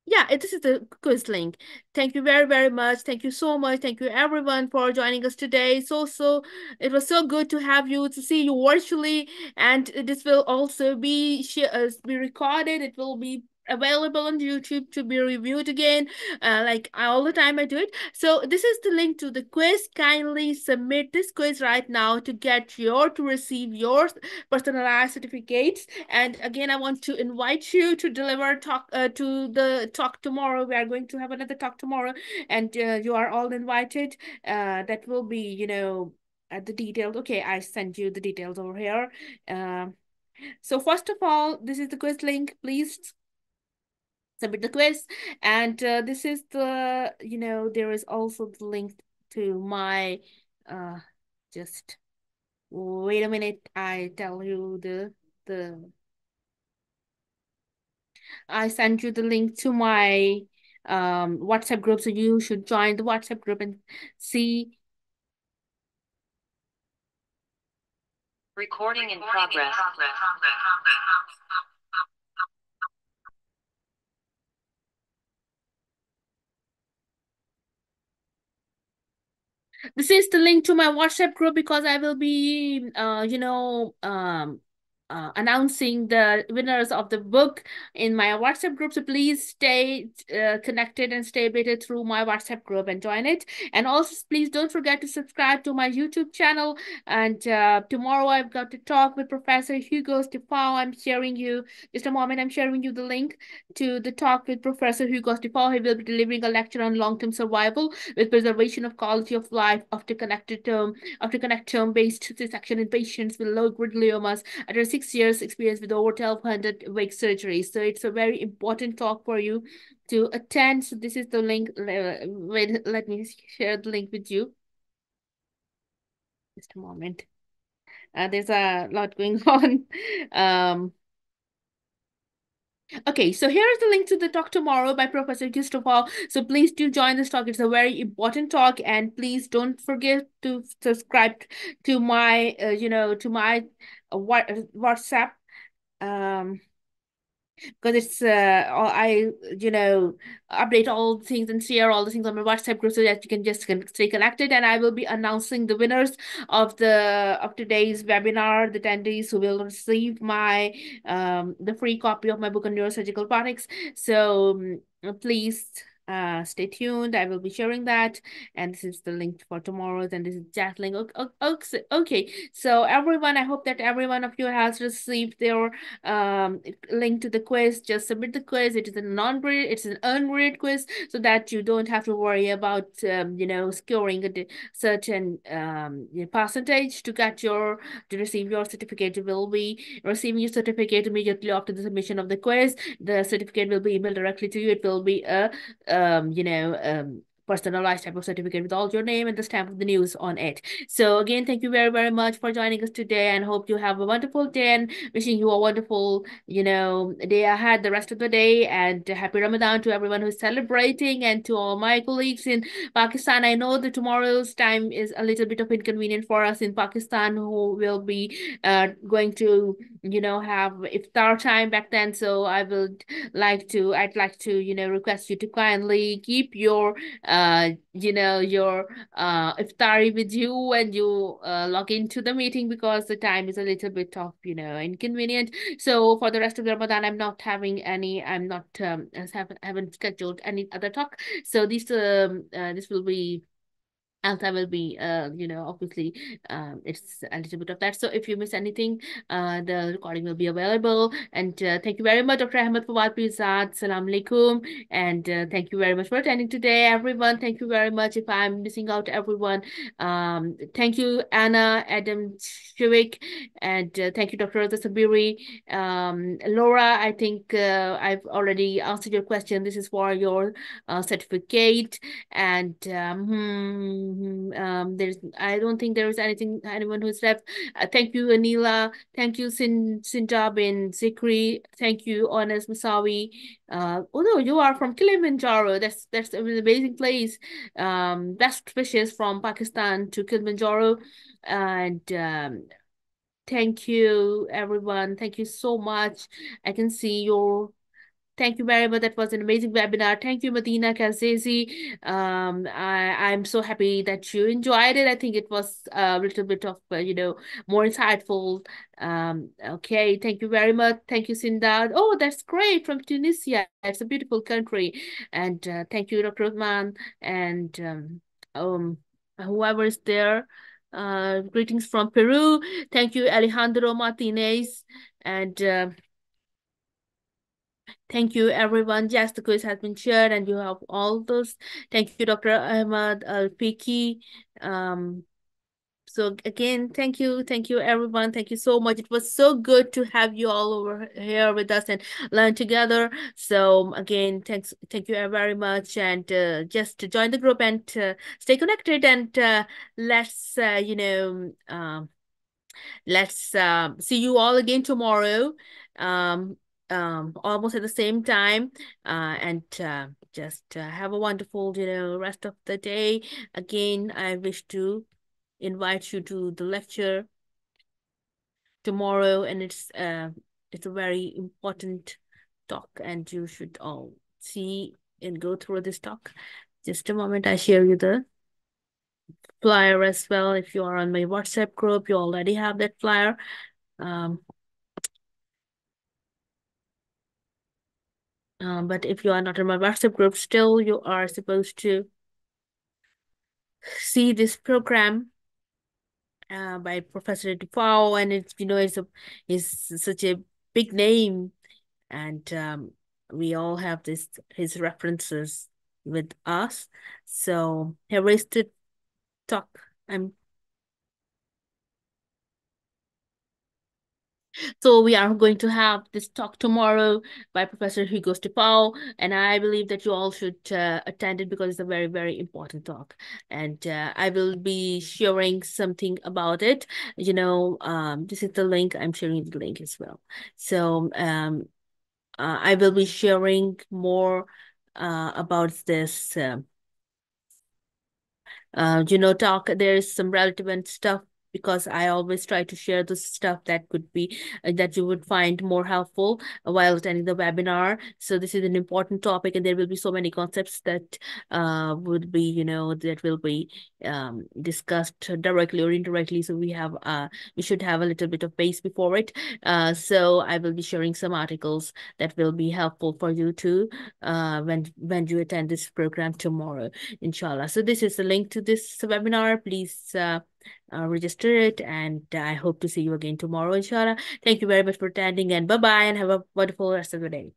A: yeah, this is the quiz link. Thank you very, very much. Thank you so much. Thank you everyone for joining us today. So, so it was so good to have you, to see you virtually. And this will also be, uh, be recorded. It will be available on YouTube to be reviewed again, uh, like all the time I do it. So this is the link to the quiz. Kindly submit this quiz right now to get your, to receive your personalized certificates. And again, I want to invite you to deliver talk uh, to the talk tomorrow. We are going to have another talk tomorrow and uh, you are all invited. Uh, that will be, you know, at the details. Okay, I sent you the details over here. Uh, so first of all, this is the quiz link. Please submit the quiz. And uh, this is the you know there is also the link to my uh just wait a minute i tell you the the i sent you the link to my um whatsapp group so you should join the whatsapp group and see.
G: Recording in progress
A: this is the link to my WhatsApp group because I will be, uh, you know, um, uh, announcing the winners of the book in my WhatsApp group. So please stay uh, connected and stay updated through my WhatsApp group and join it. And also, please don't forget to subscribe to my YouTube channel. And uh, tomorrow I've got to talk with Professor Hugo Stefan. I'm sharing you just a moment. I'm sharing you the link to the talk with Professor Hugo Stefan. He will be delivering a lecture on long-term survival with preservation of quality of life after connected term after connectome-based section in patients with low-grade gliomas after six years experience with over 1200 wake surgeries. So it's a very important talk for you to attend. So this is the link. Wait, let me share the link with you. Just a moment. Uh, there's a lot going on. Um, Okay, so here is the link to the talk tomorrow by Professor Christopher. So please do join this talk. It's a very important talk, and please don't forget to subscribe to my, uh, you know, to my uh, WhatsApp. Um, because it's uh I you know update all things and share all the things on my WhatsApp group so that you can just stay connected and I will be announcing the winners of the of today's webinar the attendees who will receive my um the free copy of my book on neurosurgical robotics so um, please uh, stay tuned. I will be sharing that. And this is the link for tomorrow's and this is chat link. Okay, okay. So everyone, I hope that every one of you has received their um, link to the quiz. Just submit the quiz. It is a non-graded, it's an ungraded quiz so that you don't have to worry about, um, you know, scoring a certain um, percentage to get your, to receive your certificate. You will be receiving your certificate immediately after the submission of the quiz. The certificate will be emailed directly to you. It will be a, a um, you know, um, personalized type of certificate with all your name and the stamp of the news on it. So again, thank you very, very much for joining us today and hope you have a wonderful day and wishing you a wonderful, you know, day ahead the rest of the day and happy Ramadan to everyone who's celebrating and to all my colleagues in Pakistan. I know that tomorrow's time is a little bit of inconvenient for us in Pakistan who will be uh, going to, you know, have iftar time back then. So I would like to, I'd like to, you know, request you to kindly keep your uh, you know, your uh, iftari with you when you uh, log into the meeting because the time is a little bit of, you know, inconvenient. So for the rest of the Ramadan, I'm not having any, I'm not, um, haven't, haven't scheduled any other talk. So this, um, uh, this will be Alta will be, uh, you know, obviously, um, it's a little bit of that. So if you miss anything, uh, the recording will be available. And uh, thank you very much, Dr. Ahmed Fawad Pirzad. Salam alaikum. And uh, thank you very much for attending today, everyone. Thank you very much. If I'm missing out everyone, um, thank you, Anna, Adam Shivik, and uh, thank you, Dr. Sabiri. Um, Laura, I think uh, I've already answered your question. This is for your certificate. And um, hmm, Mm-hmm. Um, there's I don't think there is anything anyone who's left. Uh, thank you, Anila. Thank you, Sin Sinjab and Zikri. Thank you, Honest Masawi. Uh, although you are from Kilimanjaro, that's that's an amazing place. Um, best wishes from Pakistan to Kilimanjaro, and um, thank you everyone. Thank you so much. I can see your Thank you very much. That was an amazing webinar. Thank you, Medina Kazizi. Um, I, I'm so happy that you enjoyed it. I think it was a little bit of, uh, you know, more insightful. Um, okay, thank you very much. Thank you, Sindad. Oh, that's great from Tunisia. It's a beautiful country. And uh, thank you, Dr. Rahman. And um, um, whoever is there. Uh, greetings from Peru. Thank you, Alejandro Martinez. And uh, Thank you, everyone. Yes, the quiz has been shared and you have all those. Thank you, Dr. Ahmad Al-Fiki. Um, so again, thank you. Thank you, everyone. Thank you so much. It was so good to have you all over here with us and learn together. So again, thanks. Thank you very much. And uh, just join the group and uh, stay connected and uh, let's, uh, you know, um, let's uh, see you all again tomorrow. Um, um, almost at the same time uh, and uh, just uh, have a wonderful you know rest of the day. Again i wish to invite you to the lecture tomorrow and it's uh it's a very important talk and you should all see and go through this talk. Just a moment i share you the flyer as well. If you are on my whatsapp group you already have that flyer. Um Um, but if you are not in my WhatsApp group, still you are supposed to see this program uh, by Professor Duffau, and it's you know it's a is such a big name, and um, we all have this his references with us. So here is the talk. I'm So we are going to have this talk tomorrow by Professor Hugo Duffau, and I believe that you all should uh, attend it because it's a very, very important talk. And uh, I will be sharing something about it. You know, um, this is the link. I'm sharing the link as well. So um, uh, I will be sharing more uh, about this. Uh, uh, you know, talk. There's some relevant stuff because I always try to share the stuff that could be uh, that you would find more helpful while attending the webinar. So this is an important topic, and there will be so many concepts that uh, would be, you know, that will be um, discussed directly or indirectly. So we have uh, we should have a little bit of base before it. Uh, so I will be sharing some articles that will be helpful for you too uh, when when you attend this program tomorrow, inshallah. So this is the link to this webinar. Please. Uh, uh, register it and I hope to see you again tomorrow inshallah. Thank you very much for attending and bye bye and have a wonderful rest of the day.